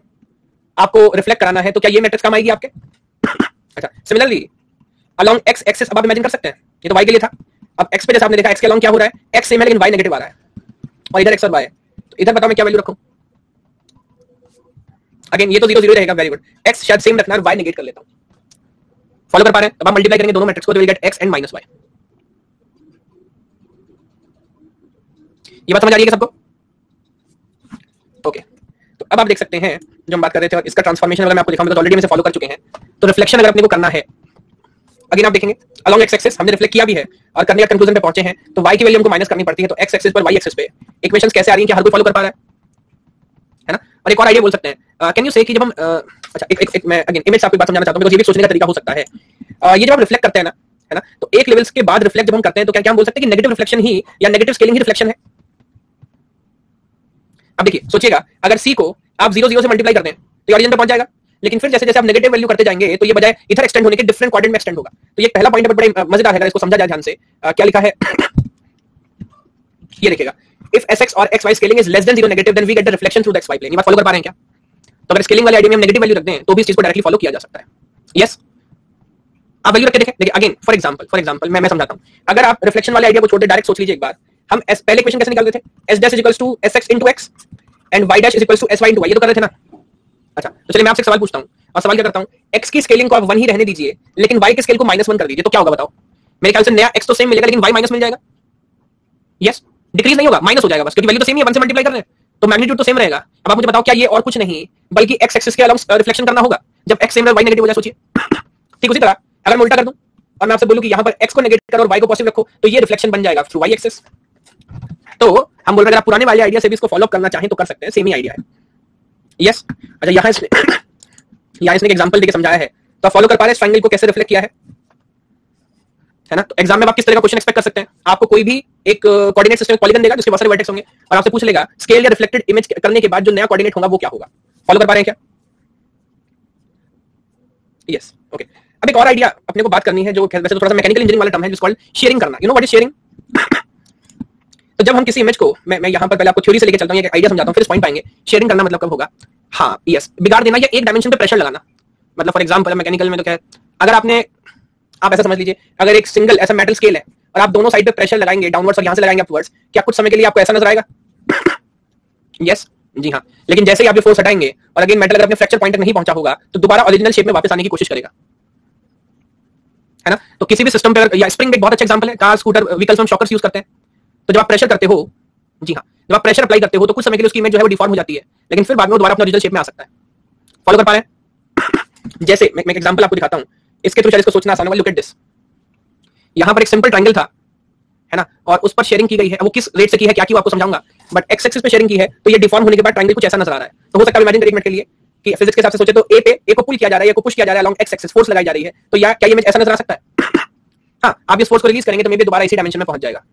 Speaker 1: आपको रिफ्लेक्ट कराना है तो क्या ये मैट्रिक्स काम आएगी आपके? अच्छा सिमिलरली अलॉन्ग एक्स एक्सिस अब आप इमेजिन कर सकते हैं। ये तो वाई के लिए था। अब एक्स पे जैसे आपने देखा एक्स के अलॉन्ग क्या हो रहा है? एक्स सेम है, लेकिन वाई नेगेटिव आ रहा है। और इधर एक्स और वाई तो इधर बताओ मैं क्या वैल्यू रखूँ? अगेन ये तो ज़ीरो ज़ीरो रहेगा वेरी गुड एक्स शायद सेम रखना है वाई नेगेट कर लेता हूँ। फॉलो कर पा रहे हैं? अब हम मल्टीप्लाई करेंगे, दोनों मैट्रिक्स को तो will get X and minus Y ये बात समझ आ रही है सबको? ओके तो अब आप देख सकते हैं, जो हम बात कर रहे थे और इसका ट्रांसफॉर्मेशन अगर मैं आपको दिखाऊँगा तो ऑलरेडी हम फॉलो कर चुके हैं। तो रिफ्लेक्शन अगर अपने को करना है अगेन आप देखेंगे अलॉन्ग एक्स एक्सिस हमने रिफ्लेक्ट किया भी है और करने का कंक्लूजन पे पहुँचे हैं तो y की वैल्यू हमको माइनस करनी पड़ती है तो x एक्सिस पर y एक्सिस पे। इक्वेशंस कैसे आ रही हैं कि हर कोई फॉलो कर पा रहा है? है ना? और एक और आइडिया बोल सकते हैं। कैन यू से कि जब हम uh, अच्छा एक, एक, एक मैं अगेन इमेज आपको बात समझाना चाहता हूँ बिकॉज़ ये भी सोचने का तरीका हो सकता है। Uh, ये जब हम रिफ्लेक्ट करते हैं ना है ना तो एक लेवल्स के बाद रिफ्लेक्ट जब हम करते हैं तो क्या क्या बोल सकते हैं कि नेगेटिव रिफ्लेक्शन ही या नेगेटिव स्केलिंग ही रिफ्लेक्शन है? अब देखिए सोचिएगा अगर सी को आप ज़ीरो ज़ीरो से मल्टीप्लाई करते हैं तो ऑरिजिन पे पहुँच जाएगा। लेकिन फिर जैसे जैसे आप नेगेटिव वैल्यू करते जाएँगे तो ये बजाय इधर एक्सटेंड होने के डिफरेंट क्वाड्रेंट में एक्सटेंड होगा। तो ये पहला पॉइंट बड़े मज़ेदार है इसको समझा जाए ध्यान से। क्या लिखा है? ये देखिएगा। इफ़ sx और xy scaling is less than 0 negative then we get the reflection through the xy plane ये बात फॉलो कर पा रहे हैं क्या? तो अगर स्केलिंग वाले आईडी में हम नेगेटिव वैल्यू रखते हैं तो भी इस चीज़ को डायरेक्टली फॉलो किया जा सकता है। यस आप वैल्यू रख देखें। देखिए again for example for example मैं मैं समझाता हूँ। अगर आप रिफ्लेक्शन वाले आइडिया को छोड़ डायरेक्ट सोच लीजिए एक बार। हम एस पहले इक्वेशन कैसे निकालते थे? S dash is equals to sx into x and y dash is equals to sy into y ये तो कर रहे थे ना? अच्छा तो चलिए मैं आपसे सवाल पूछता हूँ। और सवाल क्या करता हूँ? एक्स की स्केलिंग को आप 1 ही रहने दीजिए, लेकिन y के स्केल को माइनस वन कर दीजिए तो क्या होगा बताओ? मेरे ख्याल से नया x तो सेम मिलेगा, लेकिन y माइनस मिल जाएगा। यस डिक्रीज नहीं होगा माइनस हो जाएगा बस, क्योंकि वैल्यू तो सेम ही 1 से मल्टीप्लाई कर रहे हैं। तो मैग्नीट्यूड तो सेम रहेगा। अब आप मुझे बताओ, क्या ये और कुछ नहीं, बल्कि x एक्सिस के अलॉन्ग रिफ्लेक्शन करना होगा? जब एक्स सेम y नेगेटिव हो जाए, सोचिए। ठीक, उसी तरह, अगर मैं उल्टा कर दूँ, और मैं आपसे बोलूँ कि यहाँ पर x को नेगेटिव करो और y को पॉजिटिव रखो तो ये रिफ्लेक्शन बन जाएगा थ्रू y एक्सिस तो हम बोल रहे हैं, अगर आप पुराने वाले आइडिया से भी इसको फॉलो करना चाहें तो कर सकते हैं सेम ही आइडिया है। यस अच्छा यहाँ इसने यहाँ इसने एक एग्जांपल देके समझाया है। तो फॉलो कर पा रहे हैं ट्रायंगल को कैसे रिफ्लेक्ट किया है? है ना? तो एग्ज़ाम में आप किस तरह का क्वेश्चन एक्सपेक्ट कर सकते हैं? आपको कोई भी एक कोऑर्डिनेट सिस्टम पॉलीगन देगा, जिसके बहुत सारे वर्टेक्स होंगे, और आपसे पूछ लेगा स्केल या रिफ्लेक्टेड इमेज करने के बाद जो नया कोऑर्डिनेट होगा, वो क्या होगा? फॉलो कर पा रहे हैं क्या? यस ओके अब एक और आइडिया अपने को बात करनी है, जो वैसे तो थोड़ा सा मैकेनिकल इंजीनियरिंग वाला टर्म है, जिसको शेयरिंग करना। You know what is shearing तो जब हम किसी इमेज को, मैं मैं यहाँ पर पहले आपको थ्योरी से लेकर चलता हूँ आइडिया समझाता हूँ, फिर इस पॉइंट पाएँगे शेयरिंग करना मतलब कब होगा? हाँ यस बिगाड़ देना, या एक डायमेंशन पे प्रेशर लगाना। मतलब फॉर एग्ज़ाम्पल मैकेनिकल में तो क्या है, अगर आपने, आप ऐसा समझ लीजिए, अगर एक सिंगल ऐसा मेटल स्केल है, और आप दोनों साइड पे प्रेशर लगाएँगे डाउनवर्ड्स और यहाँ से लगाएँगे अपवर्ड्स क्या कुछ समय के लिए आपको ऐसा नज़र आएगा? यस जी हाँ. लेकिन जैसे ही आप ये फोर्स हटाएँगे, और अगेन मेटल अगर अपने फ्रैक्चर पॉइंट तक नहीं पहुँचा होगा तो दोबारा ओरिजिनल शेप में वापस आने की कोशिश करेगा। है ना? तो किसी भी सिस्टम पे या स्प्रिंग एक बहुत अच्छा एग्जांपल है कार स्कूटर व्हीकल्स में शॉकर्स यूज़ करते हैं। तो जब आप प्रेशर करते हो, जी हाँ जब आप प्रेशर अप्लाई करते हो तो कुछ समय के लिए उसकी इमेज जो है वो डिफॉर्म हो जाती है। लेकिन फिर बाद में दोबारा अपना ओरिजिनल शेप में आ सकता है। फॉलो कर पा रहे हैं? जैसे, मैं एक एग्जांपल आपको दिखाता हूँ। इसके थ्रू इसको सोचना आसान होगा लुक एट दिस यहाँ पर एक सिंपल ट्रायंगल था, है ना? और उस पर शेयरिंग की गई है। वो किस रेट से की है, क्या की आपको समझाऊँगा। बट एक्स एक्सिस पे शेयरिंग की है तो ये डिफॉर्म होने के बाद ट्रायंगल कुछ ऐसा नज़र आ रहा है। तो हो सकता है इमेजिन करिए मिनट के लिए कि फिजिक्स के हिसाब से सोचे तो ए पे ए को पुल किया जा रहा है ए को पुश किया जा रहा है लॉन्ग एक्स एक्सिस फोर्स लगाई जा रही है। तो या क्या इमेज ऐसा नज़र आ सकता है? हाँ आप इस फोर्स को रिलीज़ करेंगे तो मे भी दोबारा इसी डायमेंशन में पहुँच जाएगा।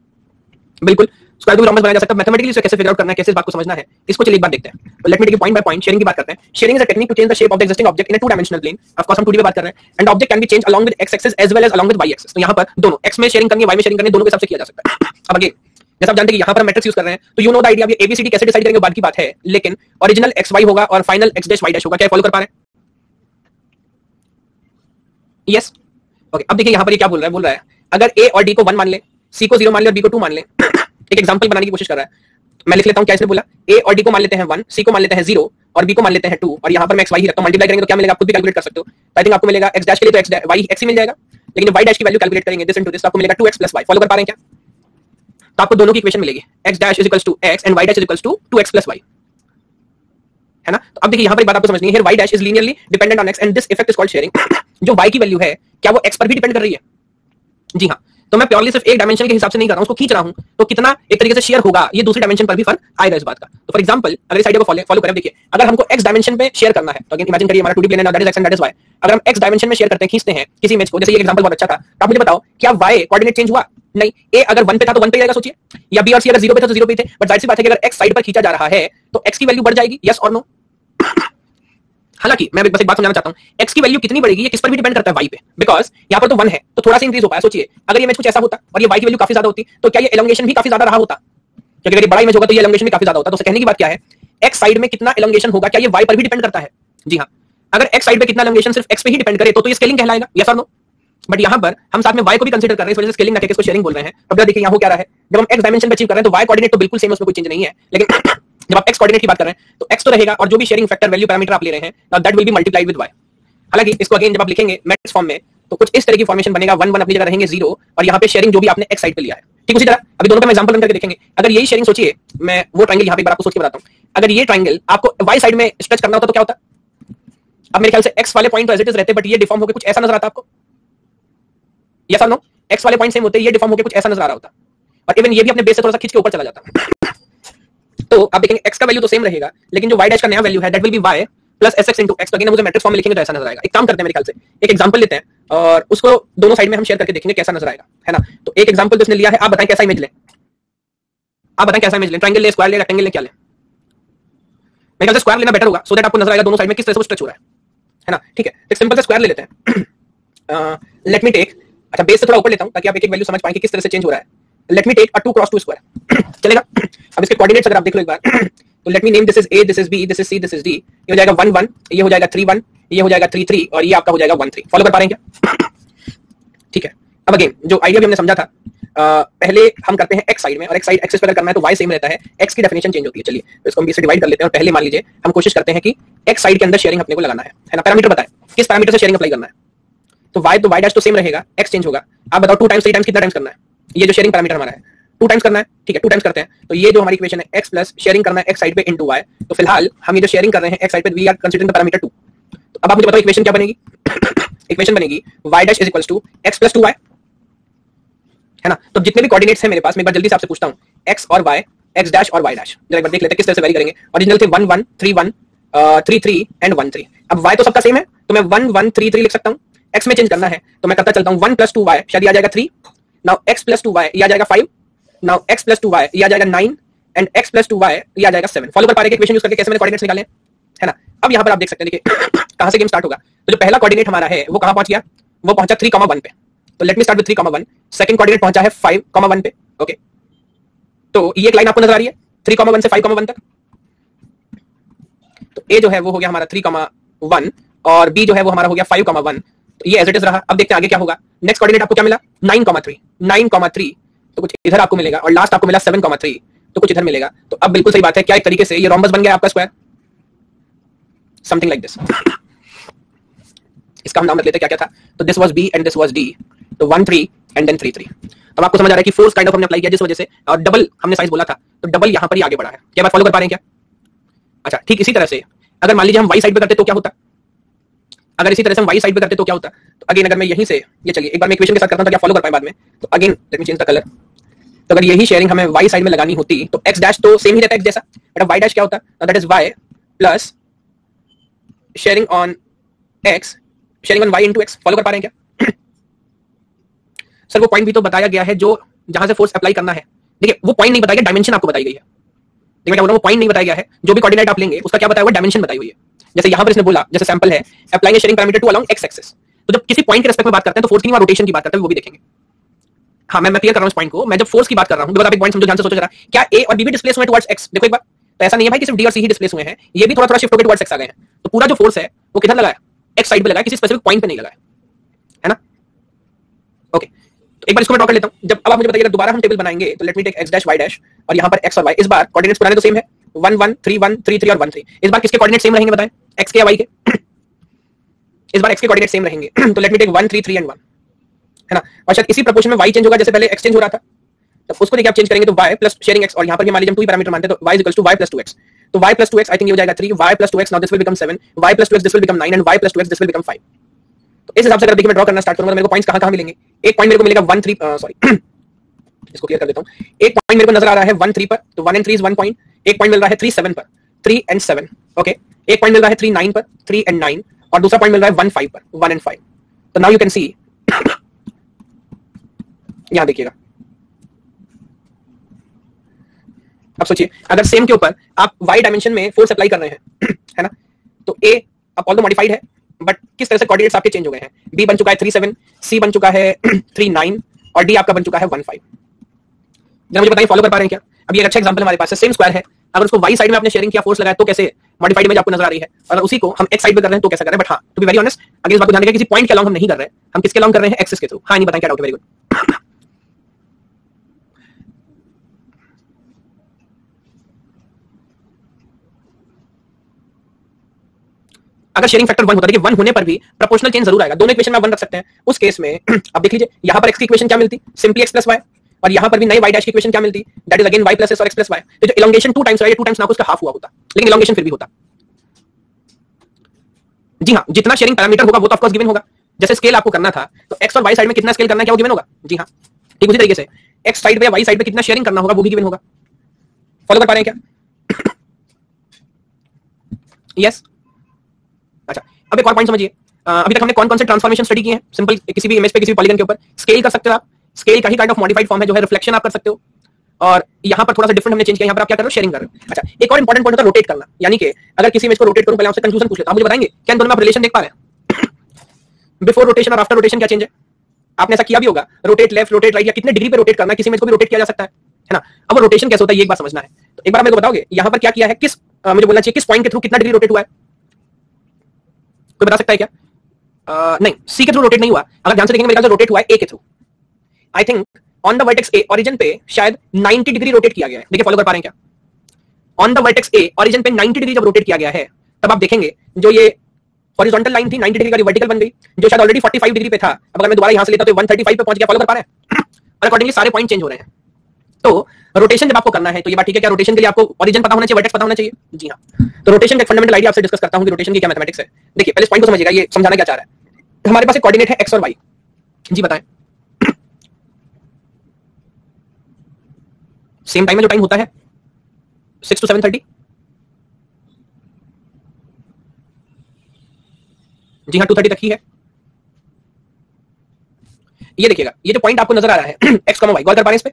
Speaker 1: बिल्कुल स्क्वायर रूट बनाया जा सकता है मैथमेटिकली कैसे फिगर आउट करना है, कैसे इस बात को समझना है, इसको चलिए एक बात देखते हैं। Let me take point by point shearing की बात करते हैं। Shearing is a technique to change the shape of the existing object in a two dimensional plane of course हम 2D पे बात कर रहे हैं। And object can be change along with X axis as well as along with Y axis तो यहाँ पर दोनों एक्स में शेयरिंग करनी है वाई में शेयरिंग करनी है, दोनों के हिसाब से किया जा सकता है। अब आगे, जैसे आप जानते हैं कि यहाँ पर मैट्रिक्स यूज़ कर रहे हैं तो यू नो द आइडिया अब एबीसीडी कैसे डिसाइड करेंगे बात की बात है। लेकिन ओरिजिनल एक्स वाई होगा और final X dash Y dash होगा। क्या फॉलो कर पा रहे हैं? यस ओके अब देखिए यहाँ पर ये क्या बोल रहा है, बोल रहा है, अगर ए और डी को 1 मान ले सी को ज़ीरो मान ले और बी को टू मान ले। एक एग्जांपल बनाने की कोशिश कर रहा है। मैं लिख लेता हूँ, क्या इसने बोला? ए और डी को मान लेते हैं 1 सी को मान लेते हैं 0 और बी को मान लेते हैं टू और यहाँ पर मैं एक्स वाई ही रखता हूँ। मल्टीप्लाई करेंगे तो क्या मिलेगा? आप खुद भी कैलकुलेट कर सकते हो। आई थिंक आपको मिलेगा एक्स डैश के लिए तो एक्स वाई एक्स ही मिल जाएगा। लेकिन वाई डैश की वैल्यू कैलकुलेट करेंगे। दिस इनटू दिस आपको मिलेगा 2x प्लस y फॉलो कर पा रहे हैं क्या? तो आपको दोनों की इक्वेशन मिलेगी। X dash is two x and y dash is equals to X plus Y है ना? तो अब देखिए, यहाँ पर एक बात आपको समझनी है। Y dash is linearly dependent on x and this effect is called shearing जो y की वैल्यू है, क्या वो x पर भी डिपेंड कर रही है? जी हाँ। तो मैं प्योरली सिर्फ़ एक डायमेंशन के हिसाब से नहीं कर रहा हूँ, उसको खींच रहा हूँ। तो कितना एक तरीके से शेयर होगा, ये दूसरी डायमेंशन पर भी फ़र्क आएगा इस बात का। तो फॉर एग्जांपल अगर इस आइडिया को फॉलो करें, देखिए, अगर हमको एक्स डायमेंशन पे शेयर करना है तो अगेन इमेजिन करिए, हमारा 2D प्लेन है that is X and that is Y अगर हम एक्स डायमेंशन में शेयर करते हैं, खींचते हैं, किसी इमेज को, जैसे ये एग्जांपल बहुत अच्छा था तो आप मुझे बताओ, क्या वाई कोऑर्डिनेट चेंज हुआ? नहीं ए अगर वन पे था तो वन पे रहेगा सोचिए। या बी और सी अगर ज़ीरो पे था तो ज़ीरो पे थे। बट ज़ाहिर सी बात है कि अगर एक्स साइड पर खींचा जा रहा है तो एक्स की वैल्यू बढ़ जाएगी यस और नो हालाँकि मैं बस एक बात समझाना चाहता हूँ। एक्स की वैल्यू कितनी बढ़ेगी ये किस पर भी डिपेंड करता है वाई पे? बिकॉज़ यहाँ पर तो वन है तो थोड़ा सा इंक्रीज हो पाया सोचिए अगर ये मैच कुछ ऐसा होता और ये वाई की वैल्यू काफ़ी ज़्यादा होती तो क्या ये एलोंगेशन भी काफ़ी ज़्यादा रहा होता? क्योंकि अगर ये बड़ा इमेज होगा तो ये एलोंगेशन भी काफ़ी ज़्यादा होता। तो कहने की बात क्या है? एक्स साइड में कितना एलोंगेशन होगा क्या ये वाई पर भी डिपेंड करता है? जी हाँ। अगर एक्स साइड पे कितना एलोंगेशन सिर्फ़ एक्स पे ही डिपेंड करे तो, तो ये स्केलिंग कहलाएगा। यस और नो बट यहाँ पर हम साथ में वाई को भी कंसीडर कर रहे हैं इस वजह से स्केलिंग ना इसको शेयरिंग बोल रहे हैं। अब देखिए यहाँ हो क्या रहा है? जब हम एक्स डायमेंशन अचीव कर रहे हैं तो वाई कोऑर्डिनेट तो बिल्कुल सेम उसमें कोई चेंज नहीं है। लेकिन जब आप एक्स कोऑर्डिनेट की बात कर रहे हैं तो एक्स तो रहेगा और जो भी शेयरिंग फैक्टर वैल्यू पैरामीटर आप ले रहे हैं now that will be multiplied with Y हालाँकि इसको अगेन जब आप लिखेंगे मैट्रिक्स फॉर्म में तो कुछ इस तरह की फॉर्मेशन बनेगा वन वन अपनी जगह रहेंगे ज़ीरो और यहाँ पे शेयरिंग जो भी आपने एक्स साइड पे लिया है। ठीक, उसी तरह, अभी दोनों का एग्जांपल करके देखेंगे। अगर यही शेयरिंग सोचिए, मैं वो ट्राइंगल यहाँ पे आपको सोच के बताता हूँ। अगर ये ट्राइंगल आपको वाई साइड में स्ट्रेच करना होता तो क्या होता? अब मेरे ख्याल से एक्स वाले पॉइंट तो एज रहते बट ये डिफॉर्म होकर कुछ ऐसा नज़र आता आपको? यस नो एक्स वाले पॉइंट सेम होते, ये डिफॉर्म होकर कुछ ऐसा नज़र आ रहा होता। और इवन ये भी अपने बेस से थोड़ा सा खींच के ऊपर चला जाता। तो आप देखेंगे एक्स का वैल्यू तो सेम रहेगा, लेकिन जो वाई डैश का नया वैल्यू है that will be Y plus S X into X तो मुझे मैट्रिक्स फॉर्म में लिखेंगे तो ऐसा नज़र आएगा। एक काम करते हैं मेरे ख्याल से, एक एग्जांपल लेते हैं और उसको दोनों साइड में हम शेयर करके देखेंगे कैसा नज़र आएगा, है ना? तो एक एग्जांपल तो इसने लिया है, आप बताएँ कैसा इमेज लें। आप बताएँ कैसा इमेज लें ट्रायंगल ले स्क्वायर ले रेक्टेंगल ले, क्या लें? मेरे ख्याल से स्क्वायर लेना बेटर होगा सो दैट आपको नज़र आएगा दोनों साइड में किस तरह से स्ट्रेच हो रहा है। है ना? ठीक है, एक सिंपल सा स्क्वायर ले लेते हैं। लेट मी टेक अच्छा बेस से थोड़ा ऊपर लेता हूँ, ताकि आप एक एक वैल्यू समझ पाएँ कि किस तरह से चेंज हो रहा है। Let me take a two cross two square चलेगा? अब इसके कोऑर्डिनेट्स अगर आप देख लो एक बार। तो let me name this is A this is B this is C this is D ये हो जाएगा वन वन ये हो जाएगा थ्री वन ये हो जाएगा थ्री थ्री और ये आपका हो जाएगा वन थ्री फॉलो कर पा रहे हैं क्या? ठीक है। अब अगेन जो आइडिया भी हमने समझा था आ, पहले हम करते हैं एक्स साइड में और एक्स साइड एक्सिस पर करना है तो वाई सेम रहता है। एक्स की डेफिनेशन चेंज होती है। चलिए तो इसको हम इसे डिवाइड कर लेते हैं और पहले मान लीजिए हम कोशिश करते हैं कि एक्स साइड के अंदर शेयरिंग अपने को लगाना है। है ना? पैरामीटर बताएँ। किस पैरामीटर से शेयरिंग अप्लाई करना है? तो वाई तो वाई डैश तो सेम रहेगा एक्स चेंज होगा। आप बताओ टू टाइम्स थ्री टाइम्स कितना टाइम्स करना है? ये जो शेयरिंग पैरामीटर हमारा है टू टाइम्स करना है, ठीक है टू टाइम्स करते हैं तो ये जो हमारी इक्वेशन है एक्स प्लस शेयरिंग करना है एक्स साइड पे इनटू वाई तो फ़िलहाल हम ये जो शेयरिंग कर रहे हैं एक्स साइड पे we are considering parameter two तो अब आप मुझे बताओ इक्वेशन क्या बनेगी? इक्वेशन बनेगी Y dash is equals to X plus two Y है ना? तो जितने भी कोऑर्डिनेट्स हैं मेरे पास, मैं एक बार जल्दी से आपसे पूछता हूँ, x और वाई एक्स डैश और वाई डैश जरा एक बार देख लेते हैं किस तरह से वेरी करेंगे। ओरिजिनल थे 1 1 3 1 3 3 एंड 1 3 अब वाई तो सबका सेम है तो मैं 1 1 3 3 लिख सकता हूँ। एक्स में चेंज करना है तो मैं करता चलता हूँ 1 2 y, शायद आ जाएगा 3 नाउ x 2 y, ये आ जाएगा 5 now x plus two Y आ जाएगा nine and x plus two Y आ जाएगा सेवन फॉलो कर पा रहे इक्वेशन यूज़ करके कैसे मैंने कोऑर्डिनेट्स निकाले है? ना? अब यहाँ पर आप देख सकते हैं, देखिए, कहाँ से गेम स्टार्ट होगा? तो जो पहला कोऑर्डिनेट हमारा है, वो कहाँ पहुँच गया? वो पहुँचा थ्री कॉमा वन पे. तो let me start with three comma one second coordinate पहुँचा है फाइव कॉमा वन पे. ओके तो ये एक लाइन आपको नज़र आ रही है? थ्री कॉमा वन से फाइव कॉमा वन तक. तो ए जो है, वो हो गया हमारा थ्री कॉमा वन और बी जो है, वो हमारा हो गया फाइव कॉमा वन ये एज इट इज़ रहा। अब देखते हैं आगे क्या होगा। नेक्स्ट कोऑर्डिनेट आपको क्या मिला? Nine comma three nine comma three तो कुछ इधर आपको मिलेगा और लास्ट आपको मिला सेवन कॉमा थ्री तो कुछ इधर मिलेगा। तो अब बिल्कुल सही बात है। क्या एक तरीके से ये रोमबस बन गया आपका स्क्वायर समथिंग लाइक दिस इसका हम नाम रख लेते क्या क्या था? तो this was B and this was D तो one three and then three three अब आपको समझ आ रहा है कि फोर्स काइंड ऑफ़ हमने अप्लाई किया जिस वजह से। और डबल हमने साइज़ बोला था। तो डबल यहाँ पर ही आगे बढ़ा है। क्या बात फॉलो कर पा रहे हैं क्या? अच्छा ठीक इसी तरह से। अगर मान लीजिए हम वाई साइड पे करते तो क्या होता? अगर इसी तरह से हम वाई साइड पे करते तो क्या होता? तो अगेन अगर मैं यहीं से, ये चलिए, एक बार मैं इक्वेशन के साथ करता हूँ तो क्या फॉलो कर पाए बाद में। तो again let me change the colour तो अगर यही शेयरिंग हमें वाई साइड में लगानी होती तो एक्स डैश तो सेम ही रहता है एक्स जैसा। बट वाई डैश क्या होता? That is Y plus shearing on X shearing on Y into X follow कर पा रहे हैं क्या? सर वो पॉइंट भी तो बताया गया है जो जहाँ से फोर्स अप्लाई करना है। देखिए, वो पॉइंट नहीं बताया गया डायमेंशन आपको बताई गई है। देखिए क्या बोल रहा हूँ पॉइंट नहीं बताया गया है। जो भी कोऑर्डिनेट आप लेंगे, उसका क्या बताया हुआ? डायमेंशन बताई हुई है। जैसे यहाँ पर इसने बोला, जैसे सैंपल है applying shearing parameter to along x axis तो जब किसी पॉइंट के रेस्पेक्ट में बात करते हैं तो फोर्स की रोटेशन की बात करते हैं, वो भी देखेंगे। हाँ मैं मैं क्लियर कर रहा हूँ इस पॉइंट को। मैं जब फोर्स की बात कर रहा हूँ आप एक पॉइंट समझो ध्यान से सोचो जरा। क्या ए और बी डिस्प्लेस हुए टुवर्ड्स एक्स देखो एक बार। तो ऐसा नहीं है भाई कि सिर्फ़ डी और सी ही डिस्प्लेस हुए हैं। ये भी थोड़ा थोड़ा शिफ्ट होकर टुवर्ड्स एक्स आ गए हैं। तो पूरा जो फोर्स है, वो किधर लगाया एक्स साइड पे लगाया किसी स्पेसिफिक पॉइंट पे नहीं लगाया है। ना? ओके तो एक बार इसको मैं ड्रॉ कर लेता हूँ। जब, अब आप मुझे बताइए दोबारा हम टेबल बनाएँगे तो let me take x dash y dash और यहाँ पर एक्स और वाई इस बार कोऑर्डिनेट्स पुराने तो सेम है। One one three one three three और वन थ्री इस बार किसके कोऑर्डिनेट सेम रहेंगे बताएँ? एक्स के वाई के इस बार एक्स के कोऑर्डिनेट सेम रहेंगे। तो let me take one three three and one है ना? और शायद इसी प्रपोर्शन में वाई चेंज होगा, जैसे पहले एक्सचेंज हो रहा था। तो उसको देखिए आप चेंज करेंगे तो वाई प्लस शेयरिंग एक्स और यहाँ पर मान लीजिए हम टू पैरामीटर मानते हैं तो y equals to y plus two x तो y plus 2x I think ये हो जाएगा 3 y plus 2x now this will become 7 y plus 2x this will become 9 and y plus 2x this will become 5 तो इस हिसाब से अगर देखिए मैं ड्रॉ करना स्टार्ट करूँगा तो मेरे को पॉइंट्स कहाँ कहाँ मिलेंगे? एक पॉइंट मेरे को मिलेगा वन थ्री सॉरी इसको क्लियर कर देता हूँ। एक पॉइंट मेरे को नज़र आ रहा है वन थ्री पर तो one and three is one point एक पॉइंट मिल रहा है थ्री सेवन पर। थ्री एंड सेवन ओके एक पॉइंट मिल रहा है थ्री नाइन पर थ्री एंड नाइन और दूसरा पॉइंट मिल रहा है वन फाइव पर वन एंड फाइव तो नाउ यू कैन सी यहाँ देखिएगा। अब सोचिए, अगर सेम के ऊपर आप वाई डायमेंशन में फोर्स अप्लाई कर रहे हैं, है ना? तो ए अब ऑल मॉडिफाइड है बट किस तरह से कोऑर्डिनेट्स आपके चेंज हो गए हैं? बी बन चुका है थ्री सेवन सी बन चुका है थ्री नाइन और डी आपका बन चुका है वन फाइव जरा मुझे बताइए फॉलो कर पा रहे हैं क्या? अभी एक अच्छा एग्जांपल हमारे पास है सेम स्क्वायर है अगर उसको वाई साइड में आपने शेयरिंग किया फोर्स लगाया तो कैसे मॉडिफाइड में आपको नज़र आ रही है? अगर उसी को हम एक्स साइड में कर रहे हैं तो कैसा कर रहे हैं? बट हाँ टू वेरी ऑनेस्ट अगर इस बात को ध्यान किसी पॉइंट के अलाउ हम नहीं कर रहे हैं। हम किसके अलाउ कर रहे हैं? एक्सेस के थ्रू हाँ नहीं, बताएँ क्या डाउट वेरी गुड अगर शेयरिंग फैक्टर वन होता है वन होने पर भी प्रोपोर्शनल चेंज ज़रूर आएगा। दोनों इक्वेशन में वन रख सकते हैं। उस केस में, अब देख लीजिए, यहाँ पर एक्स की इक्वेशन क्या मिलती? सिंपली एक्स प्लस वाई और यहाँ पर भी नई वाई डैश की इक्वेशन क्या मिलती? That is again y plus और एक्स वाई तो जो elongation two times two times ना उसका हाफ़ हुआ होता। लेकिन इलोंगेशन फिर भी होता। जी हाँ जितना शेयरिंग पैरामीटर होगा, वो तो ऑफकोर्स गिवन होगा। जैसे स्केल आपको करना था तो एक्स और वाई साइड में कितना स्केल करना क्या गिवन होगा? जी हाँ। ठीक, उसी तरीके से। एक्स साइड पे वाई साइड पे कितना शेयरिंग करना होगा, वो भी गिवन होगा। फॉलो कर पा रहे हैं क्या? यस अच्छा अब एक और पॉइंट समझिए। अभी तक हमने कौन कौन से ट्रांसफॉर्मेशन स्टडी किए हैं? सिंपल किसी भी इमेज पे, किसी भी पॉलीगन के ऊपर। स्केल कर सकते हो आप। स्केल का ही काइंड ऑफ़ मॉडिफाइड फॉर्म है, जो है रिफ्लेक्शन आप कर सकते हो। और यहाँ पर थोड़ा सा डिफरेंट हमने चेंज किया, यहाँ पर आप क्या कर रहे हो? शेयरिंग कर रहे हो। अच्छा एक और इंपॉर्टेंट पॉइंट होता है रोटेट करना। यानी कि अगर किसी इमेज को रोटेट करूँ, पहले आपसे कंफ्यूजन पूछ लेता हूँ। मुझे बताएँगे? क्या दोनों आप रिलेशन देख पा रहे हैं? बिफोर रोटेशन और आफ्टर रोटेशन क्या चेंज है? आपने ऐसा किया भी होगा। रोटेट लेफ़्ट रोटेट राइट या कितने डिग्री पे रोटेट करना किसी इमेज को भी रोटेट किया जा सकता है। है ना? अब रोटेशन कैसे होता है, ये एक बार समझना है। तो एक बार मेरे को बताओगे, यहाँ पर क्या किया है, किस मुझे बोलना चाहिए, किस पॉइंट के थ्रू कितना डिग्री रोटेट हुआ है? कोई बता सकता है क्या? नहीं सी के थ्रू रोटेट नहीं हुआ। अगर ध्यान से देखेंगे, मेरे ख्याल रोटेट हुआ है ए के through I think on the vertex A origin पे शायद 90 डिग्री रोटेट किया गया है। देखिए फॉलो कर पा रहे हैं क्या? On the vertex A origin पे 90 डिग्री जब रोटेट किया गया है, तब आप देखेंगे, जो ये हॉरिजॉन्टल लाइन थी 90 डिग्री का वर्टिकल बन गई, जो शायद ऑलरेडी 45 डिग्री पे था, अब अगर मैं दोबारा यहाँ से लेता तो 135 पे पहुँच गया फॉलो कर पा रहे हैं? और अकॉर्डिंगली सारे पॉइंट चेंज हो रहे हैं। तो रोटेशन जब आपको करना है तो ये बात ठीक है, क्या रोटेशन के लिए आपको ओरिजिन पता होना चाहिए वर्टेक्स पता होना चाहिए? जी हाँ। तो रोटेशन का फंडामेंटल आइडिया आपसे डिस्कस करता हूँ कि रोटेशन की क्या मैथमेटिक्स है। देखिए, पहले इस पॉइंट को समझिएगा, ये समझाना क्या चाह रहा है? हमारे पास एक कोऑर्डिनेट है एक्स और वाई जी बताएँ। सेम टाइम में जो टाइम होता है सिक्स टू सेवन थर्टी जी हाँ टू थर्टी तक ही है। ये देखिएगा, ये जो पॉइंट आपको नज़र आ रहा है एक्स कमा वाई गौर कर पा रहे हैं इस पर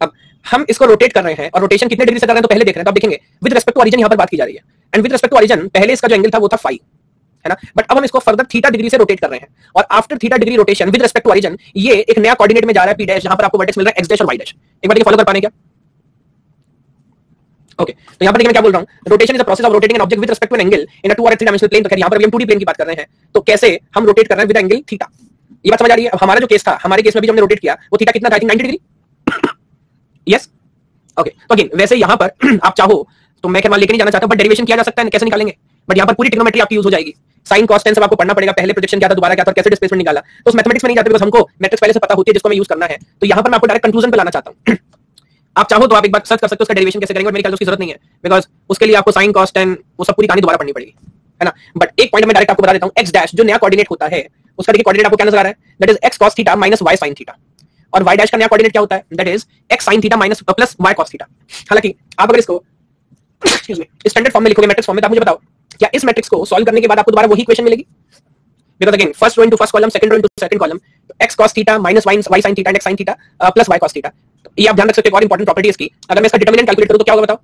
Speaker 1: अब हम इसको रोटेट कर रहे हैं, और रोटेशन कितने डिग्री से कर रहे हैं तो पहले देख रहे हैं तो आप देखेंगे विद रिस्पेक्ट टू ओरिजिन यहाँ पर बात की जा रही है। And with respect to origin पहले इसका जो एंगल था वो था फाइव है ना? बट अब हम इसको फर्दर थीटा डिग्री से रोटेट कर रहे हैं। और after theta degree rotation with respect to origin ये एक नया कोऑर्डिनेट में जा रहा है पी डैश जहाँ पर आपको वर्टेक्स मिल रहा है एक्स डैश और वाई डैश एक बार फॉलो कर पाने क्या? ओके okay, तो यहाँ पर देखिए मैं क्या बोल रहा हूँ। Rotation is a process of rotating an object with respect to an angle in a two और थ्री डायमेंशनल प्लेन तो खैर यहाँ पर हम 2D प्लेन की बात कर रहे हैं। तो कैसे हम रोटेट कर रहे हैं विद एंगल थीटा ये बात समझ आ रही है? हमारा जो केस था हमारे केस में भी हमने रोटेट किया वो थीटा कितना था? 90 डिग्री यस ओके तो अगेन वैसे यहाँ पर आप चाहो तो मैं क्या लेके नहीं जाना चाहता बट डेरिवेशन किया जा सकता है कैसे निकालेंगे? बट यहाँ पर पूरी ट्रिग्नोमेट्री आपकी यूज़ हो जाएगी। साइन कॉस टेन आपको पढ़ना पड़ेगा। पहले प्रोजेक्शन क्या था, दोबारा क्या था कैसे डिस्प्लेसमेंट निकाला। तो उस मैथमेटिक्स में नहीं जाते बिकॉज़ हमको मैट्रिक्स पहले से पता होती है, जिसको मैं यूज़ करना है। तो यहाँ पर मैं आपको डायरेक्ट कंक्लूजन पे लाना चाहता हूँ। आप चाहो तो आप एक बार सर्च कर सकते हो, उसका डेरिवेशन कैसे करेंगे मेरे ख्याल उसकी ज़रूरत नहीं है। बिकॉज़ उसके लिए आपको साइन कॉस टेन वो सब पूरी कहानी दोबारा पढ़नी पड़ेगी। है ना? बट एक पॉइंट मैं डायरेक्ट आपको बता देता हूँ एक्स डैश जो नया कोऑर्डिनेट होता है, उसका देखिए कोऑर्डिनेट आपको क्या नज़र आ रहा है? That is x cos theta minus y sine theta और वाई डैश का नया कोऑर्डिनेट क्या होता है? That is x sine theta minus plus y cos theta हालाँकि आप अगर इसको स्टैंडर्ड फॉर्म में लिखोगे मैट्रिक्स फॉर्म में तो मुझे बताओ क्या इस मैट्रिक्स को सॉल्व करने के बाद आपको दोबारा वही इक्वेशन मिलेगी? First row into first column second row into second column x cos theta minus y y sin theta and x sin theta uh, plus y cos तो ये आप ध्यान रख सकते हैं और इंपॉर्टेंट प्रॉपर्टी इसकी। अगर मैं इसका डिटरमिनेंट कैलकुलेट करूँ तो क्या होगा बताओ?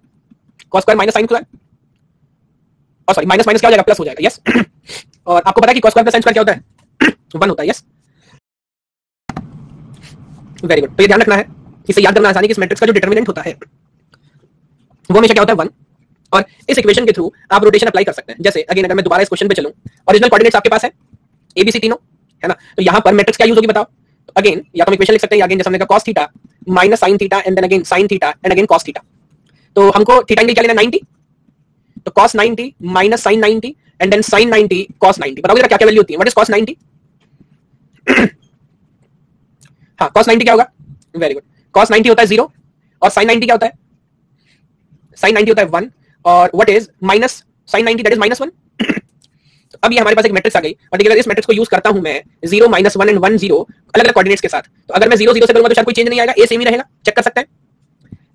Speaker 1: Cos square minus sin square और सॉरी माइनस माइनस क्या हो जाएगा? प्लस हो जाएगा यस और आपको पता है कि cos square plus sin square क्या होता है? 1 होता है यस वेरी गुड तो ये ध्यान रखना है इसे याद करना आसानी कि इस मैट्रिक्स का जो डिटरमिनेंट होता है वो हमेशा क्या होता है? 1 और इस इक्वेशन के थ्रू आप रोटेशन अप्लाई कर सकते हैं। जैसे अगेन अगर मैं दोबारा इस क्वेश्चन पे चलूँ ओरिजिनल कोऑर्डिनेट्स आपके पास है एबीसी तीनों, है ना? तो यहाँ पर मैट्रिक्स क्या यूज़ होगी बताओ? तो अगेन या तो हम इक्वेशन लिख सकते हैं अगेन जैसे हमने कहा cos theta minus sin theta and then again sin theta and again cos theta तो हमको थीटा एंगल क्या लेना 90 तो cos 90 minus sin 90 and then sin 90 cos 90 बताओ क्या क्या वैल्यू होती है? व्हाट इज़ cos 90 हाँ, cos 90 क्या होगा? वेरी गुड cos 90 होता है 0 और sin 90 क्या होता है? Sin 90 होता है 1 और what is minus sine 90 that is minus 1 अब ये हमारे पास एक मैट्रिक्स आ गई, और देखिए इस मैट्रिक्स को यूज़ करता हूँ मैं zero minus one and one zero अलग अलग कोऑर्डिनेट्स के साथ तो अगर मैं ज़ीरो ज़ीरो से करूँगा तो शायद कोई चेंज नहीं आएगा ए सेम ही रहेगा चेक कर सकते हैं?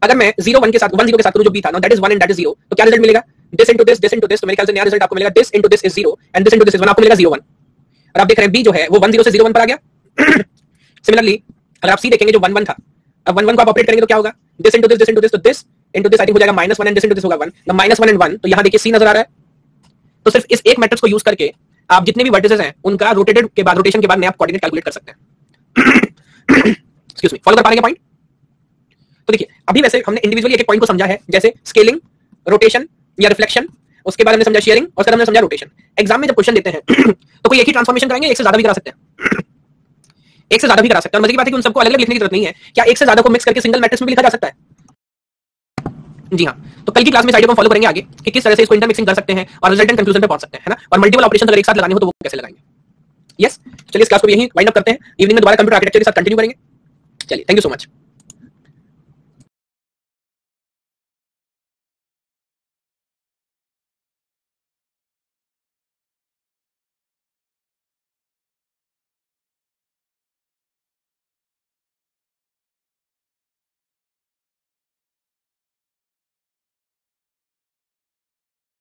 Speaker 1: अगर मैं ज़ीरो वन के साथ वन ज़ीरो के साथ करूँ, जो बी था that is one and that is zero तो क्या रिज़ल्ट मिलेगा? This into this this into this तो मेरे ख्याल से नया रिज़ल्ट आपको मिलेगा this into this is zero and this into this is one आपको मिलेगा ज़ीरो वन और आप देख रहे हैं बी जो है, वो वन ज़ीरो से ज़ीरो वन पर आ गया। सिमिलरली अगर आप सी देखेंगे जो वन वन था, अब वन वन को आप ऑपरेट करेंगे तो क्या होगा? This into this this into this तो दिस इनटू दिस आई हो जाएगा minus one and this into this होगा one the minus one and one तो यहाँ देखिए सी नज़र आ रहा है। तो सिर्फ़ इस एक मैट्रिक्स को यूज़ करके आप जितने भी वर्टिसेस हैं, उनका रोटेटेड के बाद रोटेशन के बाद नया कोऑर्डिनेट कैलकुलेट कर सकते हैं। एक्सक्यूज मी फॉलो कर पा रहे हैं पॉइंट तो देखिए, अभी वैसे हमने इंडिविजुअली एक एक पॉइंट को समझा है, जैसे स्केलिंग रोटेशन या रिफ्लेक्शन उसके बाद हमने समझा शेयरिंग और हमने समझा रोटेशन एग्ज़ाम में जब क्वेश्चन देते हैं तो कोई एक ही ट्रांसफॉर्मेशन कराएँगे, एक से ज़्यादा भी करा सकते हैं। एक से ज़्यादा भी करा सकते हैं। मज़े की बात है कि उन सबको अलग अलग लिखने की ज़रूरत नहीं है। क्या एक से ज़्यादा को मिक्स करके सिंगल मैट्रिक्स में भी लिखा जा सकता है? जी हाँ। तो कल की क्लास में साइड को फॉलो करेंगे आगे कि किस तरह से इसको इंटरमिक्सिंग कर सकते हैं और रिजल्टेंट कंक्लूजन पे पहुँच सकते हैं ना? और मल्टीपल ऑपरेशन अगर एक साथ लगाने हो तो वो कैसे लगाएँगे? यस चलिए इस क्लास को यहीं वाइंड अप करते हैं। इवनिंग में दोबारा कंप्यूटर आर्किटेक्चर के साथ कंटिन्यू करेंगे। चलिए थैंक यू सो मच